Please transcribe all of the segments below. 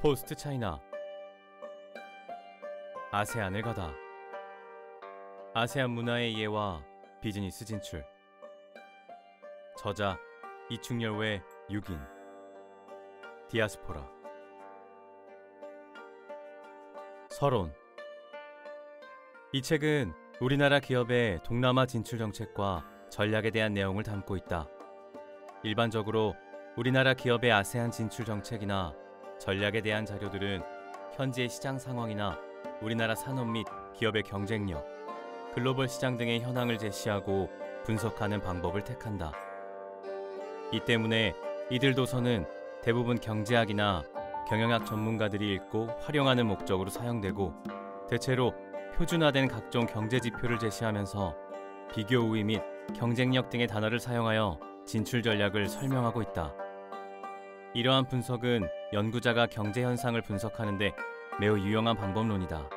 포스트 차이나. 아세안을 가다. 아세안 문화의 이해와 비즈니스 진출. 저자 이충렬의 6인. 디아스포라. 서론. 이 책은 우리나라 기업의 동남아 진출 정책과 전략에 대한 내용을 담고 있다. 일반적으로 우리나라 기업의 아세안 진출 정책이나 전략에 대한 자료들은 현지의 시장 상황이나 우리나라 산업 및 기업의 경쟁력, 글로벌 시장 등의 현황을 제시하고 분석하는 방법을 택한다. 이 때문에 이들 도서는 대부분 경제학이나 경영학 전문가들이 읽고 활용하는 목적으로 사용되고 대체로 표준화된 각종 경제 지표를 제시하면서 비교 우위 및 경쟁력 등의 단어를 사용하여 진출 전략을 설명하고 있다. 이러한 분석은 연구자가 경제 현상을 분석하는데 매우 유용한 방법론이다.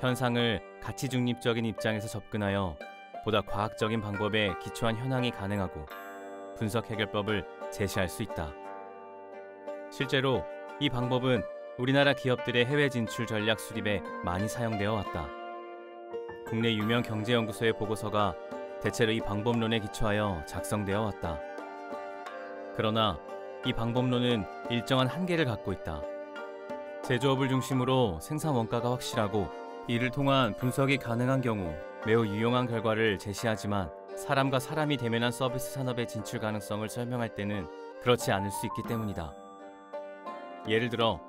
현상을 가치 중립적인 입장에서 접근하여 보다 과학적인 방법에 기초한 현황이 가능하고 분석 해결법을 제시할 수 있다. 실제로 이 방법은 우리나라 기업들의 해외 진출 전략 수립에 많이 사용되어 왔다. 국내 유명 경제연구소의 보고서가 대체로 이 방법론에 기초하여 작성되어 왔다. 그러나 이 방법론은 일정한 한계를 갖고 있다. 제조업을 중심으로 생산 원가가 확실하고 이를 통한 분석이 가능한 경우 매우 유용한 결과를 제시하지만 사람과 사람이 대면한 서비스 산업의 진출 가능성을 설명할 때는 그렇지 않을 수 있기 때문이다. 예를 들어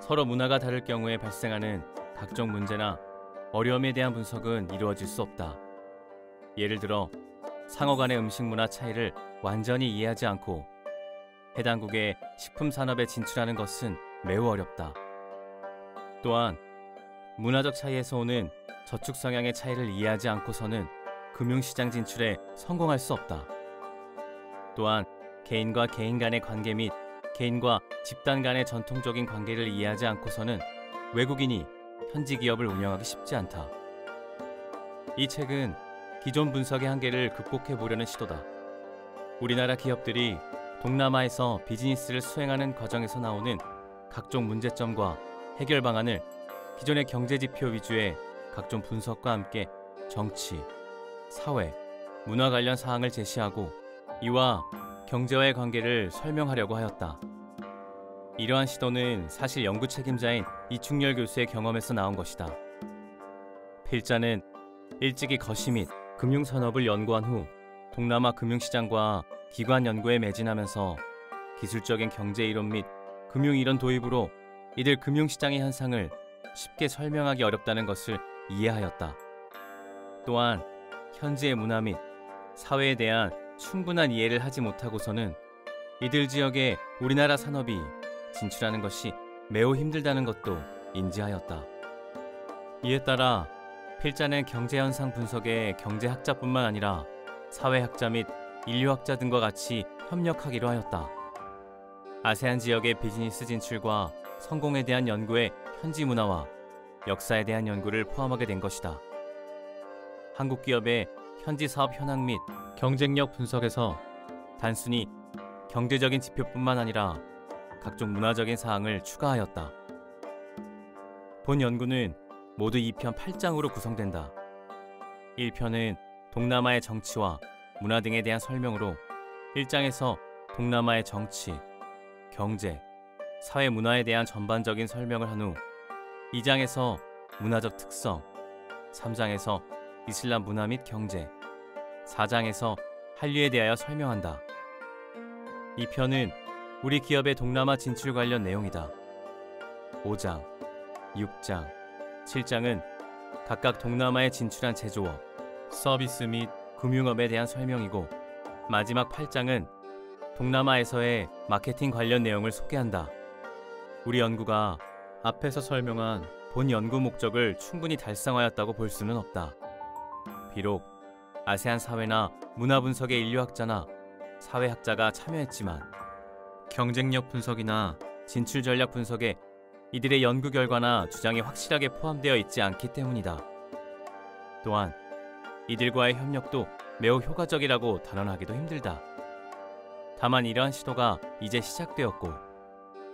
서로 문화가 다를 경우에 발생하는 각종 문제나 어려움에 대한 분석은 이루어질 수 없다. 예를 들어 상호 간의 음식 문화 차이를 완전히 이해하지 않고 해당국의 식품 산업에 진출하는 것은 매우 어렵다. 또한 문화적 차이에서 오는 저축 성향의 차이를 이해하지 않고서는 금융시장 진출에 성공할 수 없다. 또한 개인과 개인 간의 관계 및 개인과 집단 간의 전통적인 관계를 이해하지 않고서는 외국인이 현지 기업을 운영하기 쉽지 않다. 이 책은 기존 분석의 한계를 극복해 보려는 시도다. 우리나라 기업들이 동남아에서 비즈니스를 수행하는 과정에서 나오는 각종 문제점과 해결 방안을 기존의 경제 지표 위주의 각종 분석과 함께 정치, 사회, 문화 관련 사항을 제시하고 이와 경제와의 관계를 설명하려고 하였다. 이러한 시도는 사실 연구 책임자인 이충렬 교수의 경험에서 나온 것이다. 필자는 일찍이 거시 및 금융산업을 연구한 후 동남아 금융시장과 기관 연구에 매진하면서 기술적인 경제 이론 및 금융 이론 도입으로 이들 금융시장의 현상을 쉽게 설명하기 어렵다는 것을 이해하였다. 또한 현지의 문화 및 사회에 대한 충분한 이해를 하지 못하고서는 이들 지역에 우리나라 산업이 진출하는 것이 매우 힘들다는 것도 인지하였다. 이에 따라 필자는 경제현상 분석에 경제학자뿐만 아니라 사회학자 및 인류학자 등과 같이 협력하기로 하였다. 아세안 지역의 비즈니스 진출과 성공에 대한 연구에 현지 문화와 역사에 대한 연구를 포함하게 된 것이다. 한국 기업의 현지 사업 현황 및 경쟁력 분석에서 단순히 경제적인 지표뿐만 아니라 각종 문화적인 사항을 추가하였다. 본 연구는 모두 2편 8장으로 구성된다. 1편은 동남아의 정치와 문화 등에 대한 설명으로 1장에서 동남아의 정치, 경제, 사회 문화에 대한 전반적인 설명을 한 후 2장에서 문화적 특성, 3장에서 이슬람 문화 및 경제, 4장에서 한류에 대하여 설명한다. 이 편은 우리 기업의 동남아 진출 관련 내용이다. 5장, 6장, 7장은 각각 동남아에 진출한 제조업, 서비스 및 금융업에 대한 설명이고 마지막 8장은 동남아에서의 마케팅 관련 내용을 소개한다. 우리 연구가 앞에서 설명한 본 연구 목적을 충분히 달성하였다고 볼 수는 없다. 비록 아세안 사회나 문화 분석의 인류학자나 사회학자가 참여했지만 경쟁력 분석이나 진출 전략 분석에 이들의 연구 결과나 주장이 확실하게 포함되어 있지 않기 때문이다. 또한 이들과의 협력도 매우 효과적이라고 단언하기도 힘들다. 다만 이러한 시도가 이제 시작되었고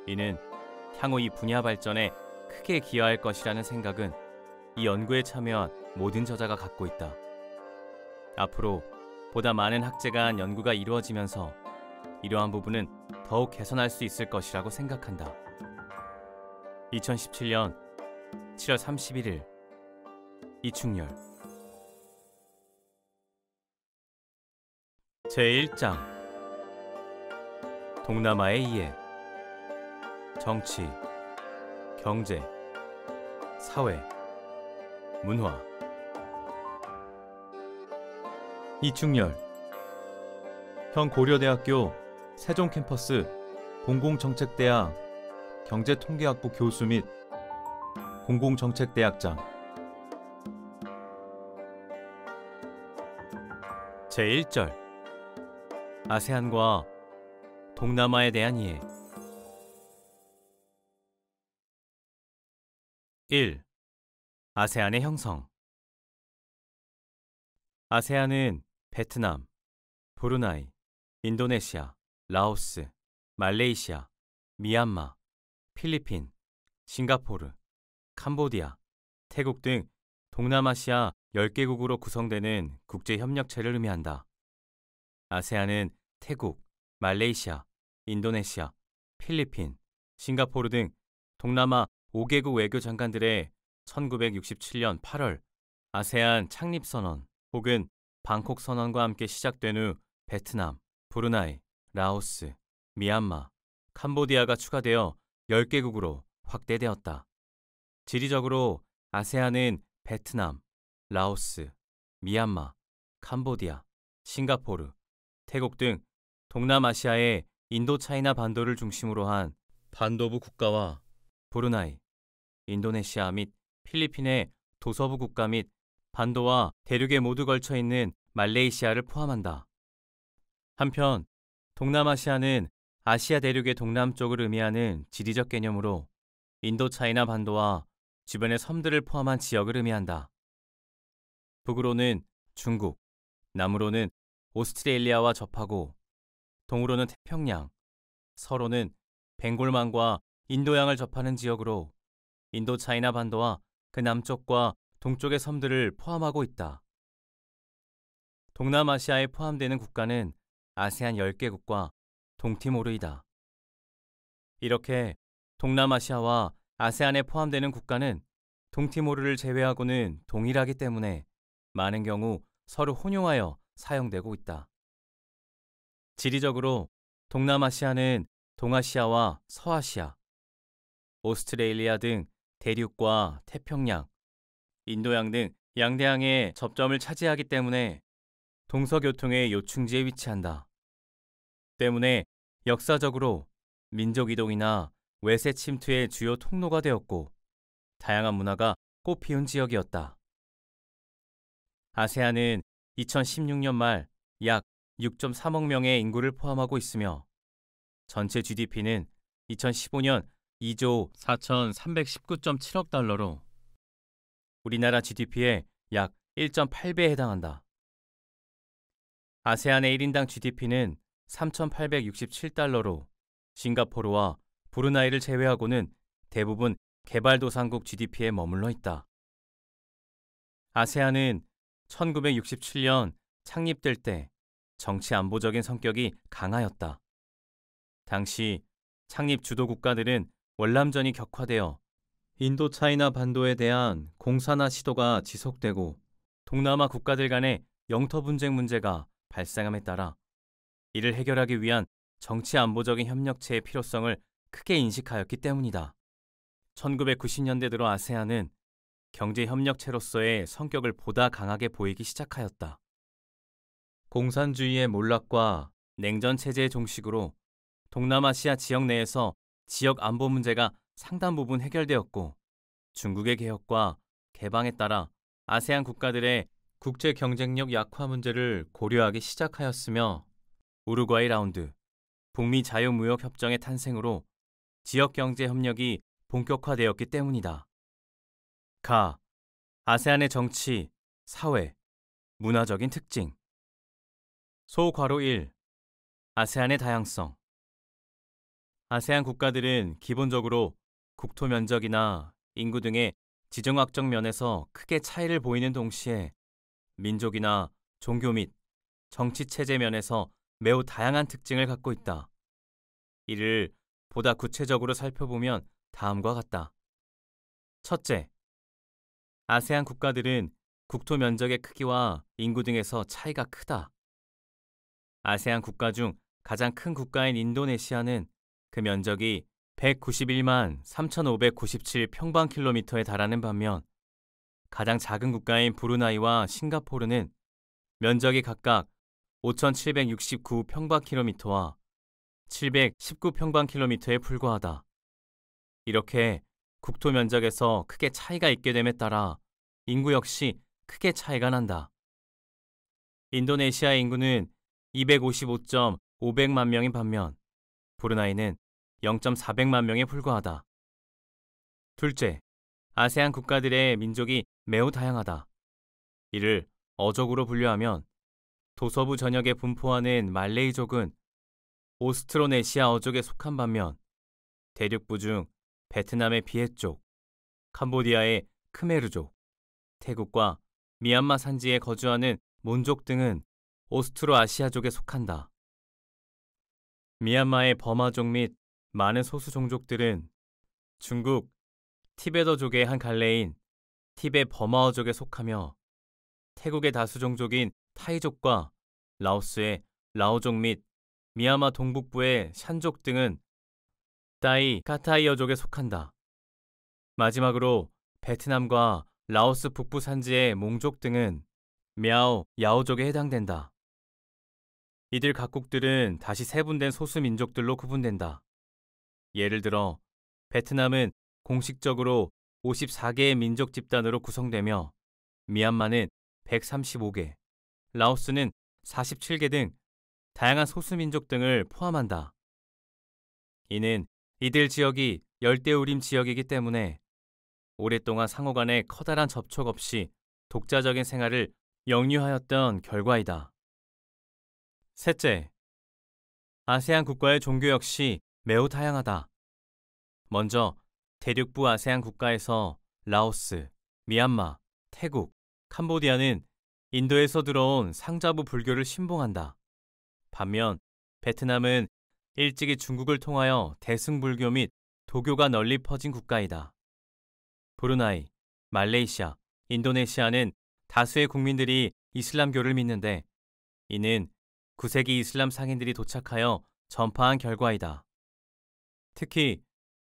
이는 향후 이 분야 발전에 크게 기여할 것이라는 생각은 이 연구에 참여한 모든 저자가 갖고 있다. 앞으로 보다 많은 학제가 한 연구가 이루어지면서 이러한 부분은 더욱 개선할 수 있을 것이라고 생각한다. 2017년 7월 31일 이충렬 제1장. 동남아의 이해. 정치, 경제, 사회, 문화. 이충렬. 현 고려대학교 세종 캠퍼스 공공정책대학 경제통계학부 교수 및 공공정책대학장. 제1절 아세안과 동남아에 대한 이해 1. 아세안의 형성 아세안은 베트남, 브루나이, 인도네시아, 라오스, 말레이시아, 미얀마, 필리핀, 싱가포르, 캄보디아, 태국 등 동남아시아 10개국으로 구성되는 국제협력체를 의미한다. 아세안은 태국, 말레이시아, 인도네시아, 필리핀, 싱가포르 등 동남아 5개국 외교 장관들의 1967년 8월 아세안 창립 선언 혹은 방콕 선언과 함께 시작된 후 베트남, 브루나이, 라오스, 미얀마, 캄보디아가 추가되어 10개국으로 확대되었다. 지리적으로 아세안은 베트남, 라오스, 미얀마, 캄보디아, 싱가포르, 태국 등 동남아시아의 인도차이나 반도를 중심으로 한 반도부 국가와 브루나이, 인도네시아 및 필리핀의 도서부 국가 및 반도와 대륙에 모두 걸쳐 있는 말레이시아를 포함한다. 한편 동남아시아는 아시아 대륙의 동남쪽을 의미하는 지리적 개념으로 인도차이나 반도와 주변의 섬들을 포함한 지역을 의미한다. 북으로는 중국, 남으로는 오스트레일리아와 접하고 동으로는 태평양, 서로는 벵골만과 인도양을 접하는 지역으로 인도차이나 반도와 그 남쪽과 동쪽의 섬들을 포함하고 있다. 동남아시아에 포함되는 국가는 아세안 10개국과 동티모르이다. 이렇게 동남아시아와 아세안에 포함되는 국가는 동티모르를 제외하고는 동일하기 때문에 많은 경우 서로 혼용하여 사용되고 있다. 지리적으로 동남아시아는 동아시아와 서아시아, 오스트레일리아 등 대륙과 태평양, 인도양 등 양대양의 접점을 차지하기 때문에 동서교통의 요충지에 위치한다. 때문에 역사적으로 민족 이동이나 외세 침투의 주요 통로가 되었고 다양한 문화가 꽃피운 지역이었다. 아세안은 2016년 말 약 6.3억 명의 인구를 포함하고 있으며 전체 GDP는 2015년 2조 4,319.7억 달러로 우리나라 GDP의 약 1.8배에 해당한다. 아세안의 1인당 GDP는 3,867달러로 싱가포르와 브루나이를 제외하고는 대부분 개발도상국 GDP에 머물러 있다. 아세안은 1967년 창립될 때 정치 안보적인 성격이 강하였다. 당시 창립 주도 국가들은 월남전이 격화되어 인도 차이나 반도에 대한 공산화 시도가 지속되고 동남아 국가들 간의 영토 분쟁 문제가 발생함에 따라 이를 해결하기 위한 정치 안보적인 협력체의 필요성을 크게 인식하였기 때문이다. 1990년대 들어 아세안은 경제 협력체로서의 성격을 보다 강하게 보이기 시작하였다. 공산주의의 몰락과 냉전 체제의 종식으로 동남아시아 지역 내에서 지역 안보 문제가 상당 부분 해결되었고 중국의 개혁과 개방에 따라 아세안 국가들의 국제 경쟁력 약화 문제를 고려하기 시작하였으며 우루과이 라운드, 북미 자유무역 협정의 탄생으로 지역 경제 협력이 본격화되었기 때문이다. 가. 아세안의 정치, 사회, 문화적인 특징. 소괄호 1. 아세안의 다양성. 아세안 국가들은 기본적으로 국토 면적이나 인구 등의 지정학적 면에서 크게 차이를 보이는 동시에 민족이나 종교 및 정치 체제 면에서 매우 다양한 특징을 갖고 있다. 이를 보다 구체적으로 살펴보면 다음과 같다. 첫째, 아세안 국가들은 국토 면적의 크기와 인구 등에서 차이가 크다. 아세안 국가 중 가장 큰 국가인 인도네시아는 그 면적이 191만 3,597 평방킬로미터에 달하는 반면 가장 작은 국가인 브루나이와 싱가포르는 면적이 각각 5,769 평방킬로미터와 719 평방킬로미터에 불과하다. 이렇게 국토 면적에서 크게 차이가 있게 됨에 따라 인구 역시 크게 차이가 난다. 인도네시아 인구는 255.500만 명인 반면 브루나이는 0.400만 명에 불과하다. 둘째, 아세안 국가들의 민족이 매우 다양하다. 이를 어족으로 분류하면 도서부 전역에 분포하는 말레이족은 오스트로네시아 어족에 속한 반면 대륙부 중 베트남의 비해족, 캄보디아의 크메르족, 태국과 미얀마 산지에 거주하는 몬족 등은 오스트로아시아족에 속한다. 미얀마의 버마족 및 많은 소수 종족들은 중국 티베더족의 한 갈래인 티베 버마어족에 속하며 태국의 다수 종족인 타이족과 라오스의 라오족 및 미얀마 동북부의 샨족 등은 따이 카타이어족에 속한다. 마지막으로 베트남과 라오스 북부 산지의 몽족 등은 미아오, 야오족에 해당된다. 이들 각국들은 다시 세분된 소수 민족들로 구분된다. 예를 들어 베트남은 공식적으로 54개의 민족 집단으로 구성되며 미얀마는 135개, 라오스는 47개 등 다양한 소수 민족 등을 포함한다. 이는 이들 지역이 열대우림 지역이기 때문에 오랫동안 상호 간의 커다란 접촉 없이 독자적인 생활을 영유하였던 결과이다. 셋째, 아세안 국가의 종교 역시 매우 다양하다. 먼저 대륙부 아세안 국가에서 라오스, 미얀마, 태국, 캄보디아는 인도에서 들어온 상자부 불교를 신봉한다. 반면 베트남은 일찍이 중국을 통하여 대승불교 및 도교가 널리 퍼진 국가이다. 브루나이, 말레이시아, 인도네시아는 다수의 국민들이 이슬람교를 믿는데 이는 9세기 이슬람 상인들이 도착하여 전파한 결과이다. 특히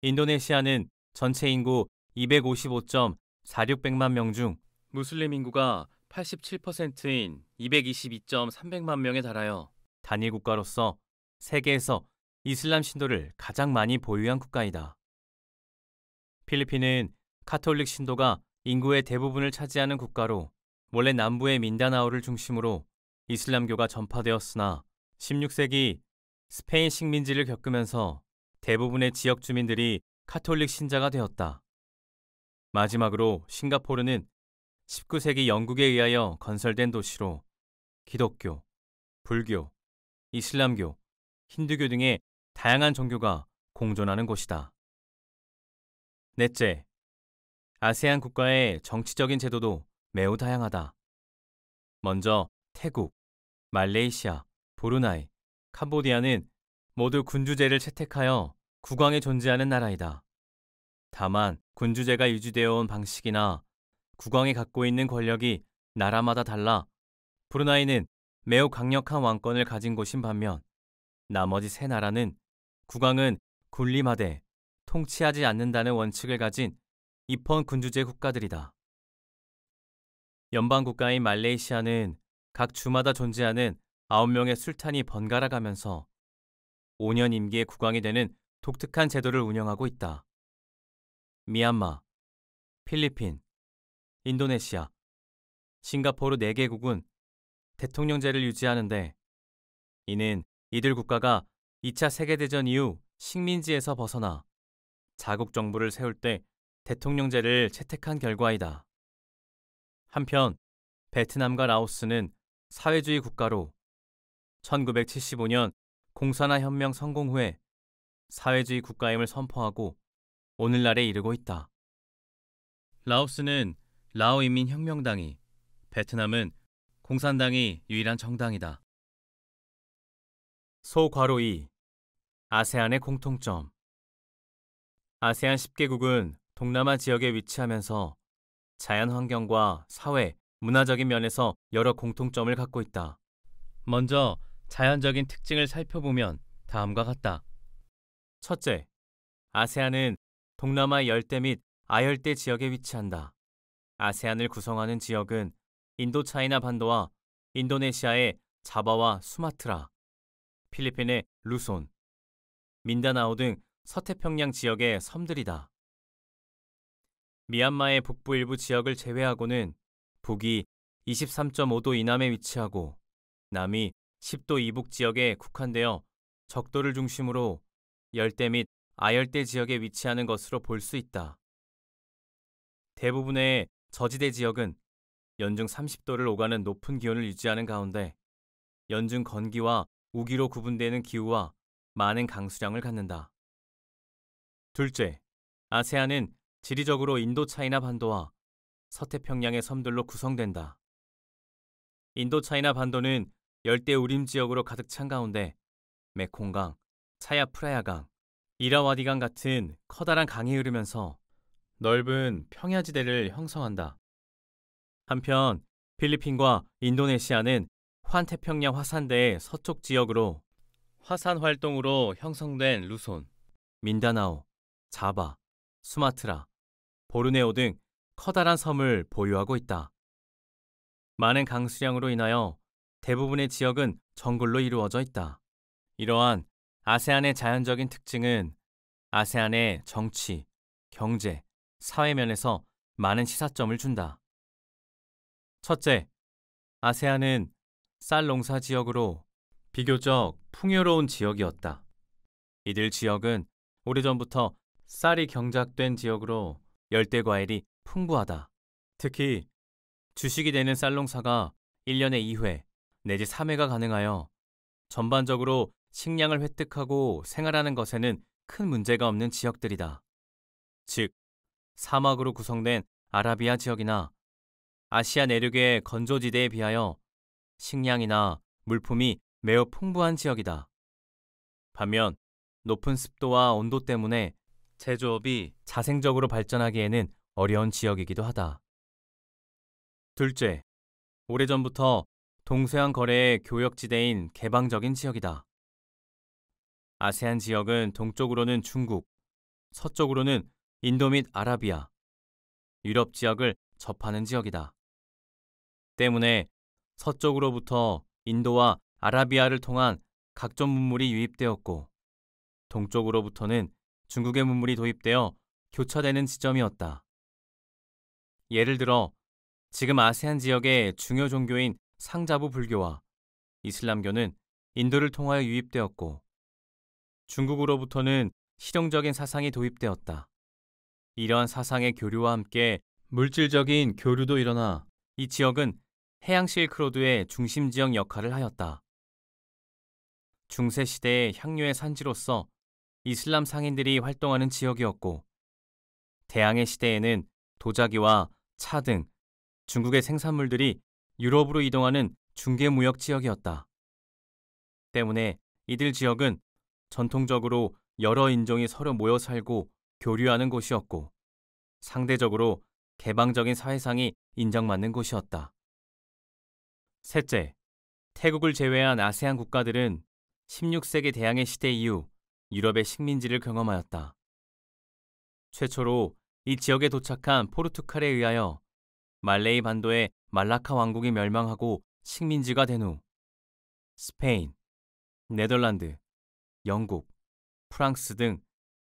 인도네시아는 전체 인구 255.4600만 명 중 무슬림 인구가 87%인 222.300만 명에 달하여 단일 국가로서 세계에서 이슬람 신도를 가장 많이 보유한 국가이다. 필리핀은 카톨릭 신도가 인구의 대부분을 차지하는 국가로 원래 남부의 민다나오를 중심으로 이슬람교가 전파되었으나 16세기 스페인 식민지를 겪으면서 대부분의 지역 주민들이 카톨릭 신자가 되었다. 마지막으로 싱가포르는 19세기 영국에 의하여 건설된 도시로 기독교, 불교, 이슬람교, 힌두교 등의 다양한 종교가 공존하는 곳이다. 넷째, 아세안 국가의 정치적인 제도도 매우 다양하다. 먼저 태국, 말레이시아, 브루나이, 캄보디아는 모두 군주제를 채택하여 국왕에 존재하는 나라이다. 다만 군주제가 유지되어 온 방식이나 국왕이 갖고 있는 권력이 나라마다 달라 브루나이는 매우 강력한 왕권을 가진 곳인 반면 나머지 세 나라는 국왕은 군림하되 통치하지 않는다는 원칙을 가진 입헌 군주제 국가들이다. 연방 국가인 말레이시아는 각 주마다 존재하는 9명의 술탄이 번갈아 가면서 5년 임기의 국왕이 되는 독특한 제도를 운영하고 있다. 미얀마, 필리핀, 인도네시아, 싱가포르 4개국은 대통령제를 유지하는데 이는 이들 국가가 2차 세계대전 이후 식민지에서 벗어나 자국 정부를 세울 때 대통령제를 채택한 결과이다. 한편 베트남과 라오스는 사회주의 국가로 1975년 공산화 혁명 성공 후에 사회주의 국가임을 선포하고 오늘날에 이르고 있다. 라오스는 라오 인민 혁명당이, 베트남은 공산당이 유일한 정당이다. 소괄호 2 아세안의 공통점 아세안 10개국은 동남아 지역에 위치하면서 자연 환경과 사회, 문화적인 면에서 여러 공통점을 갖고 있다. 먼저 자연적인 특징을 살펴보면 다음과 같다. 첫째, 아세안은 동남아 열대 및 아열대 지역에 위치한다. 아세안을 구성하는 지역은 인도차이나 반도와 인도네시아의 자바와 수마트라, 필리핀의 루손, 민다나오 등 서태평양 지역의 섬들이다. 미얀마의 북부 일부 지역을 제외하고는 북이 23.5도 이남에 위치하고 남이 10도 이북 지역에 국한되어 적도를 중심으로 열대 및 아열대 지역에 위치하는 것으로 볼 수 있다. 대부분의 저지대 지역은 연중 30도를 오가는 높은 기온을 유지하는 가운데 연중 건기와 우기로 구분되는 기후와 많은 강수량을 갖는다. 둘째, 아세안은 지리적으로 인도 차이나 반도와 서태평양의 섬들로 구성된다. 인도차이나 반도는 열대 우림 지역으로 가득 찬 가운데 메콩강, 차야프라야강, 이라와디강 같은 커다란 강이 흐르면서 넓은 평야지대를 형성한다. 한편 필리핀과 인도네시아는 환태평양 화산대의 서쪽 지역으로 화산 활동으로 형성된 루손, 민다나오, 자바, 수마트라, 보르네오 등 커다란 섬을 보유하고 있다. 많은 강수량으로 인하여 대부분의 지역은 정글로 이루어져 있다. 이러한 아세안의 자연적인 특징은 아세안의 정치, 경제, 사회 면에서 많은 시사점을 준다. 첫째, 아세안은 쌀 농사 지역으로 비교적 풍요로운 지역이었다. 이들 지역은 오래전부터 쌀이 경작된 지역으로 열대 과일이 풍부하다. 특히 주식이 되는 쌀농사가 1년에 2회 내지 3회가 가능하여 전반적으로 식량을 획득하고 생활하는 것에는 큰 문제가 없는 지역들이다. 즉, 사막으로 구성된 아라비아 지역이나 아시아 내륙의 건조지대에 비하여 식량이나 물품이 매우 풍부한 지역이다. 반면 높은 습도와 온도 때문에 제조업이 자생적으로 발전하기에는 어려운 지역이기도 하다. 둘째, 오래전부터 동서양 거래의 교역지대인 개방적인 지역이다. 아세안 지역은 동쪽으로는 중국, 서쪽으로는 인도 및 아라비아, 유럽 지역을 접하는 지역이다. 때문에 서쪽으로부터 인도와 아라비아를 통한 각종 문물이 유입되었고, 동쪽으로부터는 중국의 문물이 도입되어 교차되는 지점이었다. 예를 들어 지금 아세안 지역의 중요 종교인 상자부 불교와 이슬람교는 인도를 통하여 유입되었고 중국으로부터는 실용적인 사상이 도입되었다. 이러한 사상의 교류와 함께 물질적인 교류도 일어나 이 지역은 해양 실크로드의 중심 지역 역할을 하였다. 중세 시대의 향료의 산지로서 이슬람 상인들이 활동하는 지역이었고 대항해 시대에는 도자기와 차 등 중국의 생산물들이 유럽으로 이동하는 중개무역 지역이었다. 때문에 이들 지역은 전통적으로 여러 인종이 서로 모여 살고 교류하는 곳이었고 상대적으로 개방적인 사회상이 인정받는 곳이었다. 셋째, 태국을 제외한 아세안 국가들은 16세기 대항해 시대 이후 유럽의 식민지를 경험하였다. 최초로 이 지역에 도착한 포르투갈에 의하여 말레이 반도의 말라카 왕국이 멸망하고 식민지가 된 후 스페인, 네덜란드, 영국, 프랑스 등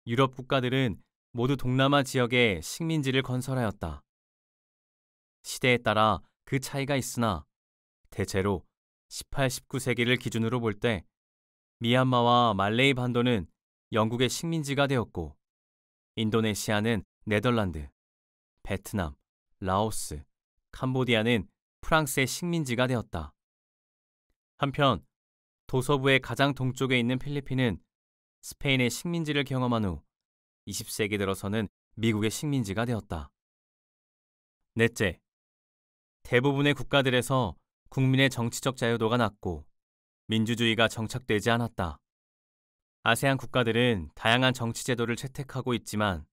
유럽 국가들은 모두 동남아 지역에 식민지를 건설하였다. 시대에 따라 그 차이가 있으나 대체로 18, 19세기를 기준으로 볼 때 미얀마와 말레이 반도는 영국의 식민지가 되었고 인도네시아는 네덜란드, 베트남, 라오스, 캄보디아는 프랑스의 식민지가 되었다. 한편 도서부의 가장 동쪽에 있는 필리핀은 스페인의 식민지를 경험한 후 20세기 들어서는 미국의 식민지가 되었다. 넷째, 대부분의 국가들에서 국민의 정치적 자유도가 낮고 민주주의가 정착되지 않았다. 아세안 국가들은 다양한 정치 제도를 채택하고 있지만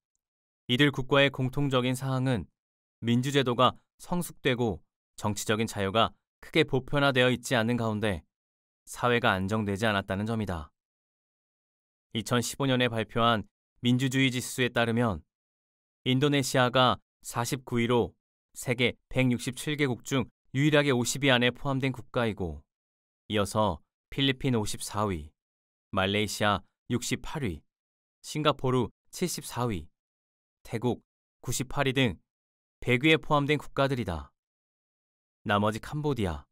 이들 국가의 공통적인 사항은 민주제도가 성숙되고 정치적인 자유가 크게 보편화되어 있지 않는 가운데 사회가 안정되지 않았다는 점이다. 2015년에 발표한 민주주의 지수에 따르면 인도네시아가 49위로 세계 167개국 중 유일하게 50위 안에 포함된 국가이고 이어서 필리핀 54위, 말레이시아 68위, 싱가포르 74위, 태국 98위 등 100위에 포함된 국가들이다. 나머지 캄보디아,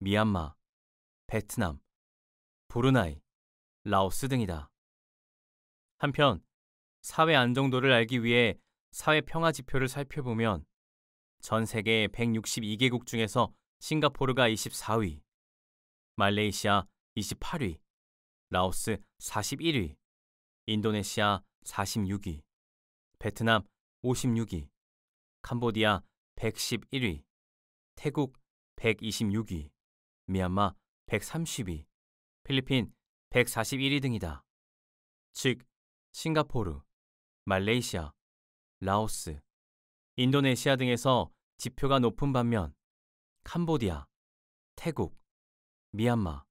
미얀마, 베트남, 브루나이, 라오스 등이다. 한편 사회 안정도를 알기 위해 사회 평화 지표를 살펴보면 전 세계 162개국 중에서 싱가포르가 24위, 말레이시아 28위, 라오스 41위, 인도네시아 46위, 베트남 56위, 캄보디아 111위, 태국 126위, 미얀마 130위, 필리핀 141위 등이다. 즉, 싱가포르, 말레이시아, 라오스, 인도네시아 등에서 지표가 높은 반면 캄보디아, 태국, 미얀마,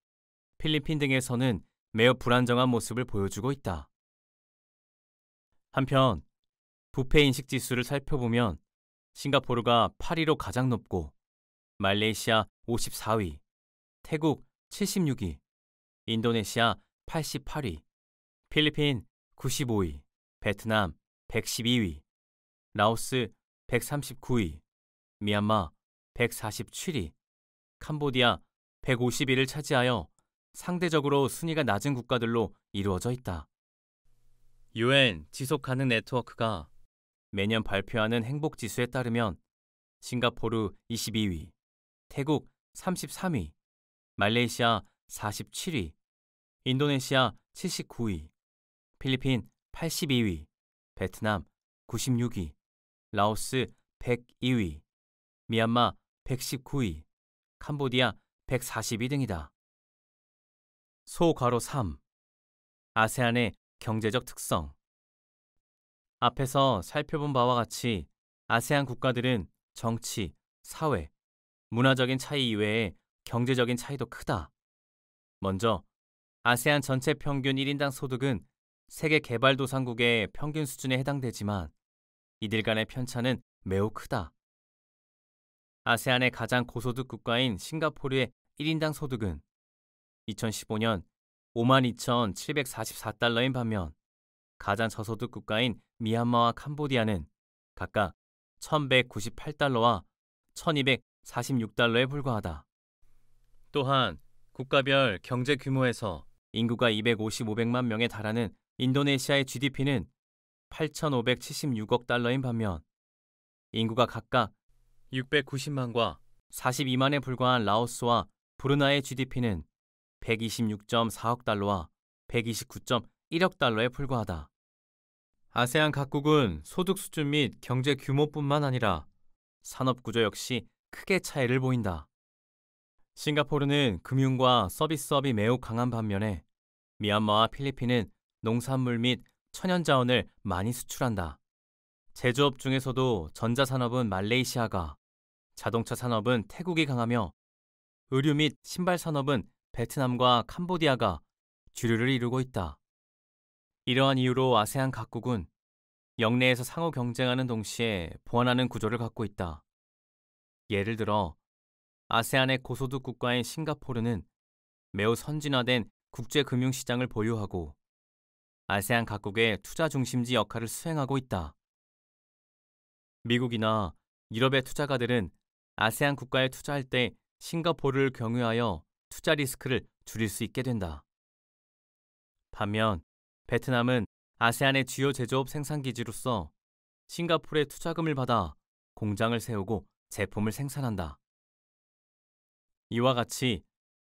필리핀 등에서는 매우 불안정한 모습을 보여주고 있다. 한편 부패 인식 지수를 살펴보면 싱가포르가 8위로 가장 높고 말레이시아 54위, 태국 76위, 인도네시아 88위, 필리핀 95위, 베트남 112위, 라오스 139위, 미얀마 147위, 캄보디아 150위를 차지하여 상대적으로 순위가 낮은 국가들로 이루어져 있다. UN 지속 가능 네트워크가 매년 발표하는 행복 지수에 따르면 싱가포르 22위, 태국 33위, 말레이시아 47위, 인도네시아 79위, 필리핀 82위, 베트남 96위, 라오스 102위, 미얀마 119위, 캄보디아 142 등이다. 소괄호 3. 아세안의 경제적 특성. 앞에서 살펴본 바와 같이 아세안 국가들은 정치, 사회, 문화적인 차이 이외에 경제적인 차이도 크다. 먼저 아세안 전체 평균 1인당 소득은 세계 개발도상국의 평균 수준에 해당되지만 이들 간의 편차는 매우 크다. 아세안의 가장 고소득 국가인 싱가포르의 1인당 소득은 2015년 52,744달러인 반면 가장 저소득 국가인 미얀마와 캄보디아는 각각 1,198달러와 1,246달러에 불과하다. 또한 국가별 경제 규모에서 인구가 250-500만 명에 달하는 인도네시아의 GDP는 8,576억 달러인 반면 인구가 각각 690만과 42만에 불과한 라오스와 브루나이의 GDP는 126.4억 달러와 129.1억 달러에 불과하다. 아세안 각국은 소득 수준 및 경제 규모뿐만 아니라 산업 구조 역시 크게 차이를 보인다. 싱가포르는 금융과 서비스업이 매우 강한 반면에 미얀마와 필리핀은 농산물 및 천연자원을 많이 수출한다. 제조업 중에서도 전자산업은 말레이시아가, 자동차 산업은 태국이 강하며 의류 및 신발 산업은 베트남과 캄보디아가 주류를 이루고 있다. 이러한 이유로 아세안 각국은 영내에서 상호 경쟁하는 동시에 보완하는 구조를 갖고 있다. 예를 들어 아세안의 고소득 국가인 싱가포르는 매우 선진화된 국제 금융 시장을 보유하고 아세안 각국의 투자 중심지 역할을 수행하고 있다. 미국이나 유럽의 투자가들은 아세안 국가에 투자할 때 싱가포르를 경유하여 투자 리스크를 줄일 수 있게 된다. 반면 베트남은 아세안의 주요 제조업 생산 기지로서 싱가포르의 투자금을 받아 공장을 세우고 제품을 생산한다. 이와 같이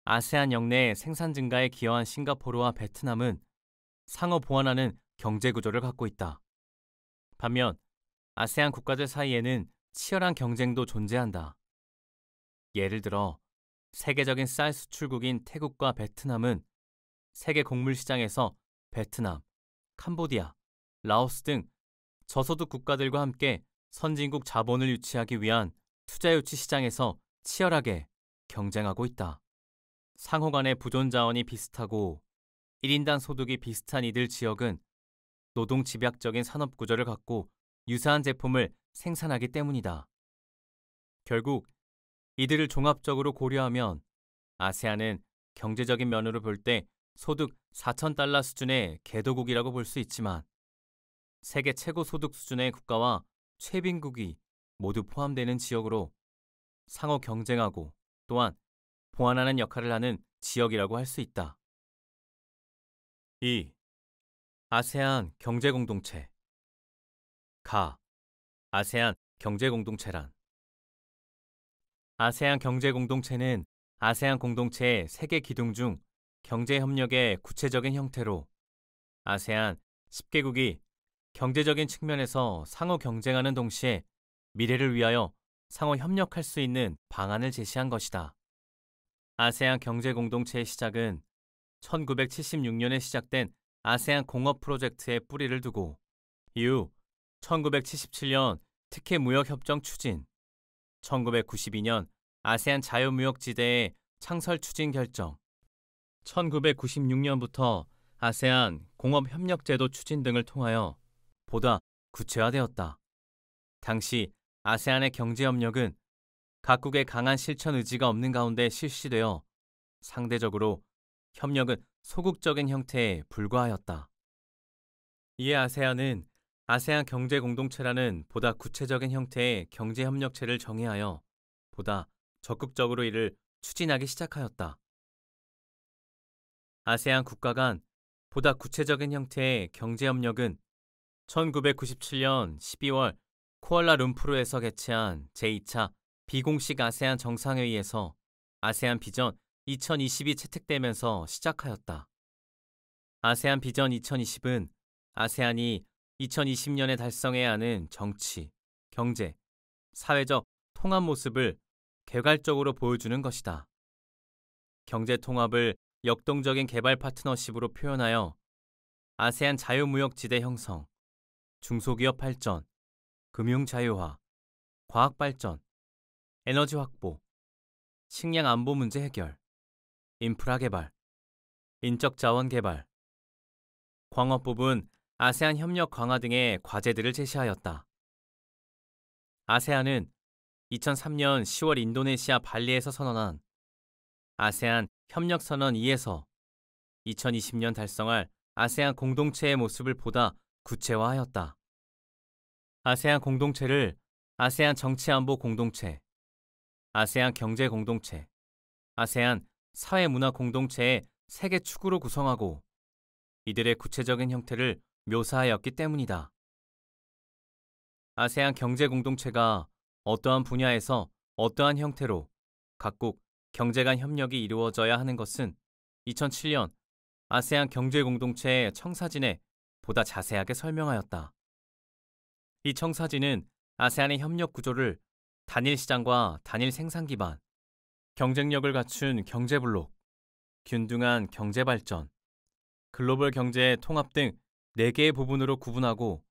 아세안 영내 생산 증가에 기여한 싱가포르와 베트남은 상호 보완하는 경제 구조를 갖고 있다. 반면 아세안 국가들 사이에는 치열한 경쟁도 존재한다. 예를 들어 세계적인 쌀 수출국인 태국과 베트남은 세계 곡물 시장에서 베트남, 캄보디아, 라오스 등 저소득 국가들과 함께 선진국 자본을 유치하기 위한 투자 유치 시장에서 치열하게 경쟁하고 있다. 상호 간의 부존 자원이 비슷하고 1인당 소득이 비슷한 이들 지역은 노동 집약적인 산업 구조를 갖고 유사한 제품을 생산하기 때문이다. 결국 이들을 종합적으로 고려하면 아세안은 경제적인 면으로 볼 때 소득 4,000달러 수준의 개도국이라고 볼 수 있지만 세계 최고 소득 수준의 국가와 최빈국이 모두 포함되는 지역으로 상호 경쟁하고 또한 보완하는 역할을 하는 지역이라고 할 수 있다. 2. 아세안 경제공동체 가 아세안 경제공동체란 아세안 경제공동체는 아세안 공동체의 세계 기둥 중 경제 협력의 구체적인 형태로 아세안 10개국이 경제적인 측면에서 상호 경쟁하는 동시에 미래를 위하여 상호 협력할 수 있는 방안을 제시한 것이다. 아세안 경제 공동체의 시작은 1976년에 시작된 아세안 공업 프로젝트에 뿌리를 두고 이후 1977년 특혜 무역 협정 추진, 1992년 아세안 자유무역지대의 창설 추진 결정, 1996년부터 아세안 공업협력제도 추진 등을 통하여 보다 구체화되었다. 당시 아세안의 경제협력은 각국의 강한 실천 의지가 없는 가운데 실시되어 상대적으로 협력은 소극적인 형태에 불과하였다. 이에 아세안은 아세안 경제 공동체라는 보다 구체적인 형태의 경제 협력체를 정의하여 보다 적극적으로 이를 추진하기 시작하였다. 아세안 국가 간 보다 구체적인 형태의 경제 협력은 1997년 12월 쿠알라룸푸르에서 개최한 제2차 비공식 아세안 정상회의에서 아세안 비전 2020이 채택되면서 시작하였다. 아세안 비전 2020은 아세안이 2020년에 달성해야 하는 정치, 경제, 사회적 통합 모습을 개괄적으로 보여주는 것이다. 경제 통합을 역동적인 개발 파트너십으로 표현하여 아세안 자유무역지대 형성, 중소기업 발전, 금융 자유화, 과학 발전, 에너지 확보, 식량 안보 문제 해결, 인프라 개발, 인적 자원 개발, 광업 부분 아세안 협력 강화 등의 과제들을 제시하였다. 아세안은 2003년 10월 인도네시아 발리에서 선언한 아세안 협력선언 2에서 2020년 달성할 아세안 공동체의 모습을 보다 구체화하였다. 아세안 공동체를 아세안 정치안보 공동체, 아세안 경제 공동체, 아세안 사회문화 공동체의 세개 축으로 구성하고 이들의 구체적인 형태를 묘사하였기 때문이다. 아세안 경제 공동체가 어떠한 분야에서 어떠한 형태로 각국 경제 간 협력이 이루어져야 하는 것은 2007년 아세안 경제 공동체의 청사진에 보다 자세하게 설명하였다. 이 청사진은 아세안의 협력 구조를 단일 시장과 단일 생산 기반, 경쟁력을 갖춘 경제 블록, 균등한 경제 발전, 글로벌 경제 통합 등 4개의 부분으로 구분하고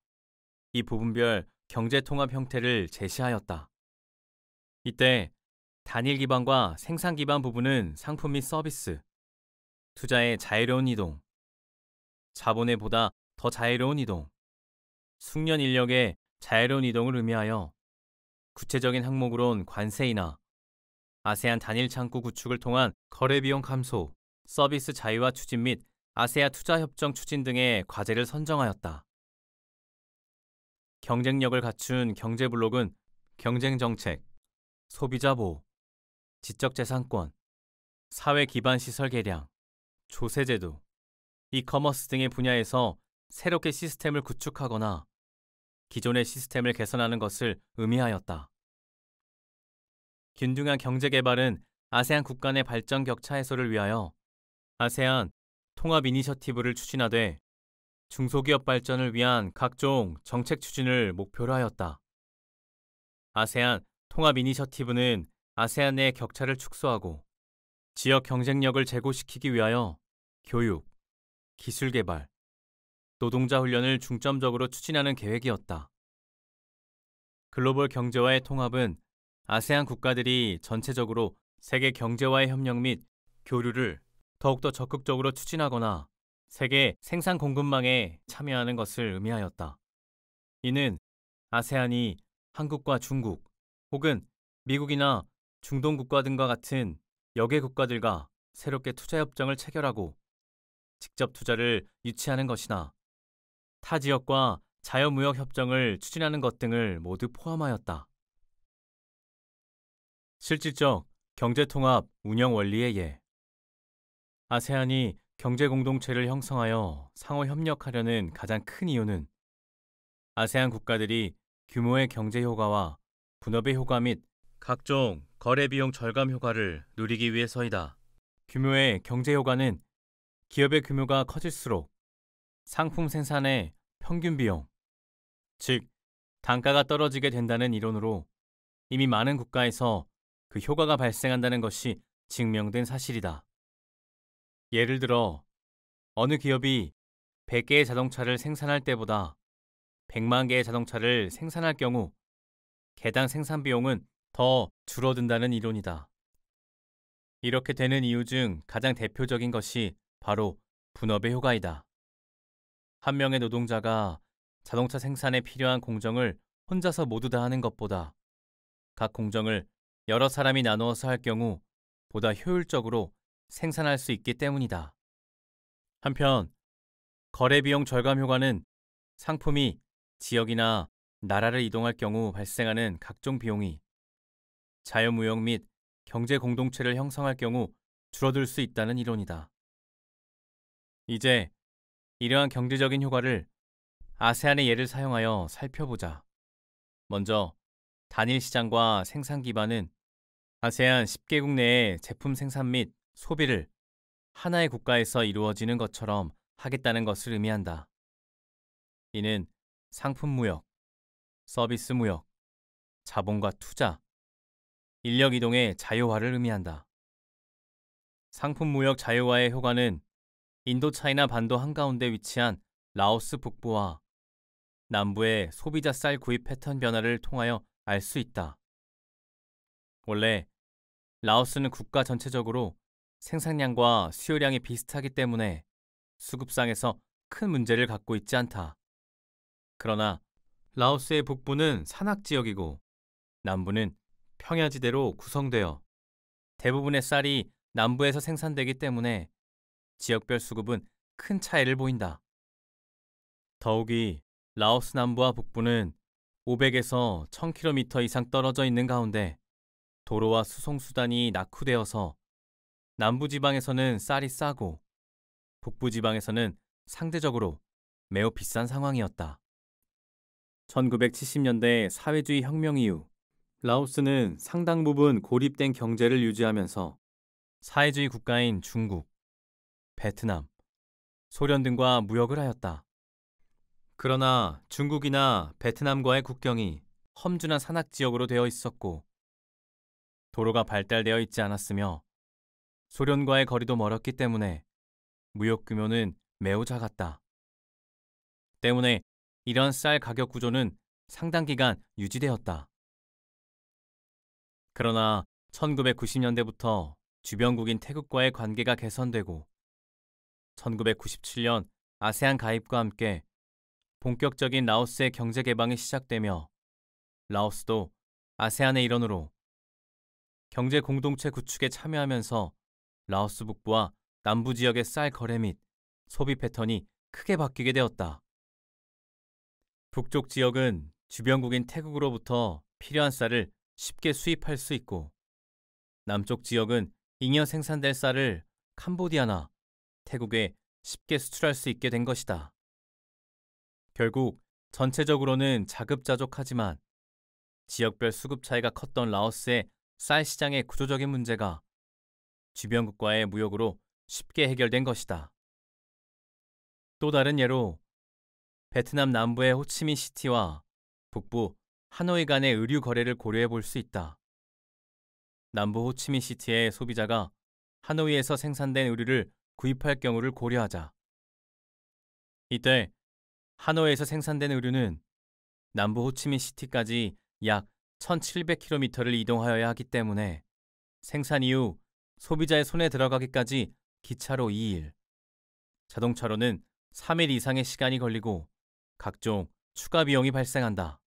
이 부분별 경제 통합 형태를 제시하였다. 이때 단일 기반과 생산 기반 부분은 상품 및 서비스, 투자의 자유로운 이동, 자본의 보다 더 자유로운 이동, 숙련 인력의 자유로운 이동을 의미하여 구체적인 항목으론 관세이나 아세안 단일 창구 구축을 통한 거래 비용 감소, 서비스 자유화 추진 및 아세아 투자 협정 추진 등의 과제를 선정하였다. 경쟁력을 갖춘 경제 블록은 경쟁 정책, 소비자 보호, 지적 재산권, 사회 기반 시설 개량, 조세 제도, 이커머스 등의 분야에서 새롭게 시스템을 구축하거나 기존의 시스템을 개선하는 것을 의미하였다. 균등한 경제 개발은 아세안 내 발전 격차 해소를 위하여 아세안 통합 이니셔티브를 추진하되 중소기업 발전을 위한 각종 정책 추진을 목표로 하였다. 아세안 통합 이니셔티브는 아세안 내 격차를 축소하고 지역 경쟁력을 제고시키기 위하여 교육, 기술 개발, 노동자 훈련을 중점적으로 추진하는 계획이었다. 글로벌 경제와의 통합은 아세안 국가들이 전체적으로 세계 경제와의 협력 및 교류를 더욱더 적극적으로 추진하거나 세계 생산 공급망에 참여하는 것을 의미하였다. 이는 아세안이 한국과 중국 혹은 미국이나 중동 국가 등과 같은 여개 국가들과 새롭게 투자 협정을 체결하고 직접 투자를 유치하는 것이나 타 지역과 자유무역 협정을 추진하는 것 등을 모두 포함하였다. 실질적 경제통합 운영 원리의 예. 아세안이 경제 공동체를 형성하여 상호 협력하려는 가장 큰 이유는 아세안 국가들이 규모의 경제 효과와 분업의 효과 및 각종 거래 비용 절감 효과를 누리기 위해서이다. 규모의 경제 효과는 기업의 규모가 커질수록 상품 생산의 평균 비용, 즉 단가가 떨어지게 된다는 이론으로 이미 많은 국가에서 그 효과가 발생한다는 것이 증명된 사실이다. 예를 들어 어느 기업이 100개의 자동차를 생산할 때보다 100만 개의 자동차를 생산할 경우 개당 생산 비용은 더 줄어든다는 이론이다. 이렇게 되는 이유 중 가장 대표적인 것이 바로 분업의 효과이다. 한 명의 노동자가 자동차 생산에 필요한 공정을 혼자서 모두 다 하는 것보다 각 공정을 여러 사람이 나누어서 할 경우 보다 효율적으로 생산할 수 있기 때문이다. 한편 거래 비용 절감 효과는 상품이 지역이나 나라를 이동할 경우 발생하는 각종 비용이 자유무역 및 경제 공동체를 형성할 경우 줄어들 수 있다는 이론이다. 이제 이러한 경제적인 효과를 아세안의 예를 사용하여 살펴보자. 먼저 단일 시장과 생산 기반은 아세안 10개국 내의 제품 생산 및 소비를 하나의 국가에서 이루어지는 것처럼 하겠다는 것을 의미한다. 이는 상품 무역, 서비스 무역, 자본과 투자, 인력 이동의 자유화를 의미한다. 상품 무역 자유화의 효과는 인도 차이나 반도 한가운데 위치한 라오스 북부와 남부의 소비자 쌀 구입 패턴 변화를 통하여 알 수 있다. 원래 라오스는 국가 전체적으로 생산량과 수요량이 비슷하기 때문에 수급상에서 큰 문제를 갖고 있지 않다. 그러나 라오스의 북부는 산악 지역이고 남부는 평야지대로 구성되어 대부분의 쌀이 남부에서 생산되기 때문에 지역별 수급은 큰 차이를 보인다. 더욱이 라오스 남부와 북부는 500에서 1000km 이상 떨어져 있는 가운데 도로와 수송수단이 낙후되어서 남부지방에서는 쌀이 싸고 북부지방에서는 상대적으로 매우 비싼 상황이었다. 1970년대 사회주의 혁명 이후 라오스는 상당 부분 고립된 경제를 유지하면서 사회주의 국가인 중국, 베트남, 소련 등과 무역을 하였다. 그러나 중국이나 베트남과의 국경이 험준한 산악 지역으로 되어 있었고 도로가 발달되어 있지 않았으며 소련과의 거리도 멀었기 때문에 무역 규모는 매우 작았다. 때문에 이런 쌀 가격 구조는 상당 기간 유지되었다. 그러나 1990년대부터 주변국인 태국과의 관계가 개선되고 1997년 아세안 가입과 함께 본격적인 라오스의 경제 개방이 시작되며 라오스도 아세안의 일원으로 경제 공동체 구축에 참여하면서 라오스 북부와 남부 지역의 쌀 거래 및 소비 패턴이 크게 바뀌게 되었다. 북쪽 지역은 주변국인 태국으로부터 필요한 쌀을 쉽게 수입할 수 있고 남쪽 지역은 잉여 생산될 쌀을 캄보디아나 태국에 쉽게 수출할 수 있게 된 것이다. 결국 전체적으로는 자급자족하지만 지역별 수급 차이가 컸던 라오스의 쌀 시장의 구조적인 문제가 주변국과의 무역으로 쉽게 해결된 것이다. 또 다른 예로 베트남 남부의 호치민 시티와 북부 하노이 간의 의류 거래를 고려해 볼 수 있다. 남부 호치민 시티의 소비자가 하노이에서 생산된 의류를 구입할 경우를 고려하자. 이때 하노이에서 생산된 의류는 남부 호치민 시티까지 약 1700km를 이동하여야 하기 때문에 생산 이후 소비자의 손에 들어가기까지 기차로 2일, 자동차로는 3일 이상의 시간이 걸리고 각종 추가 비용이 발생한다.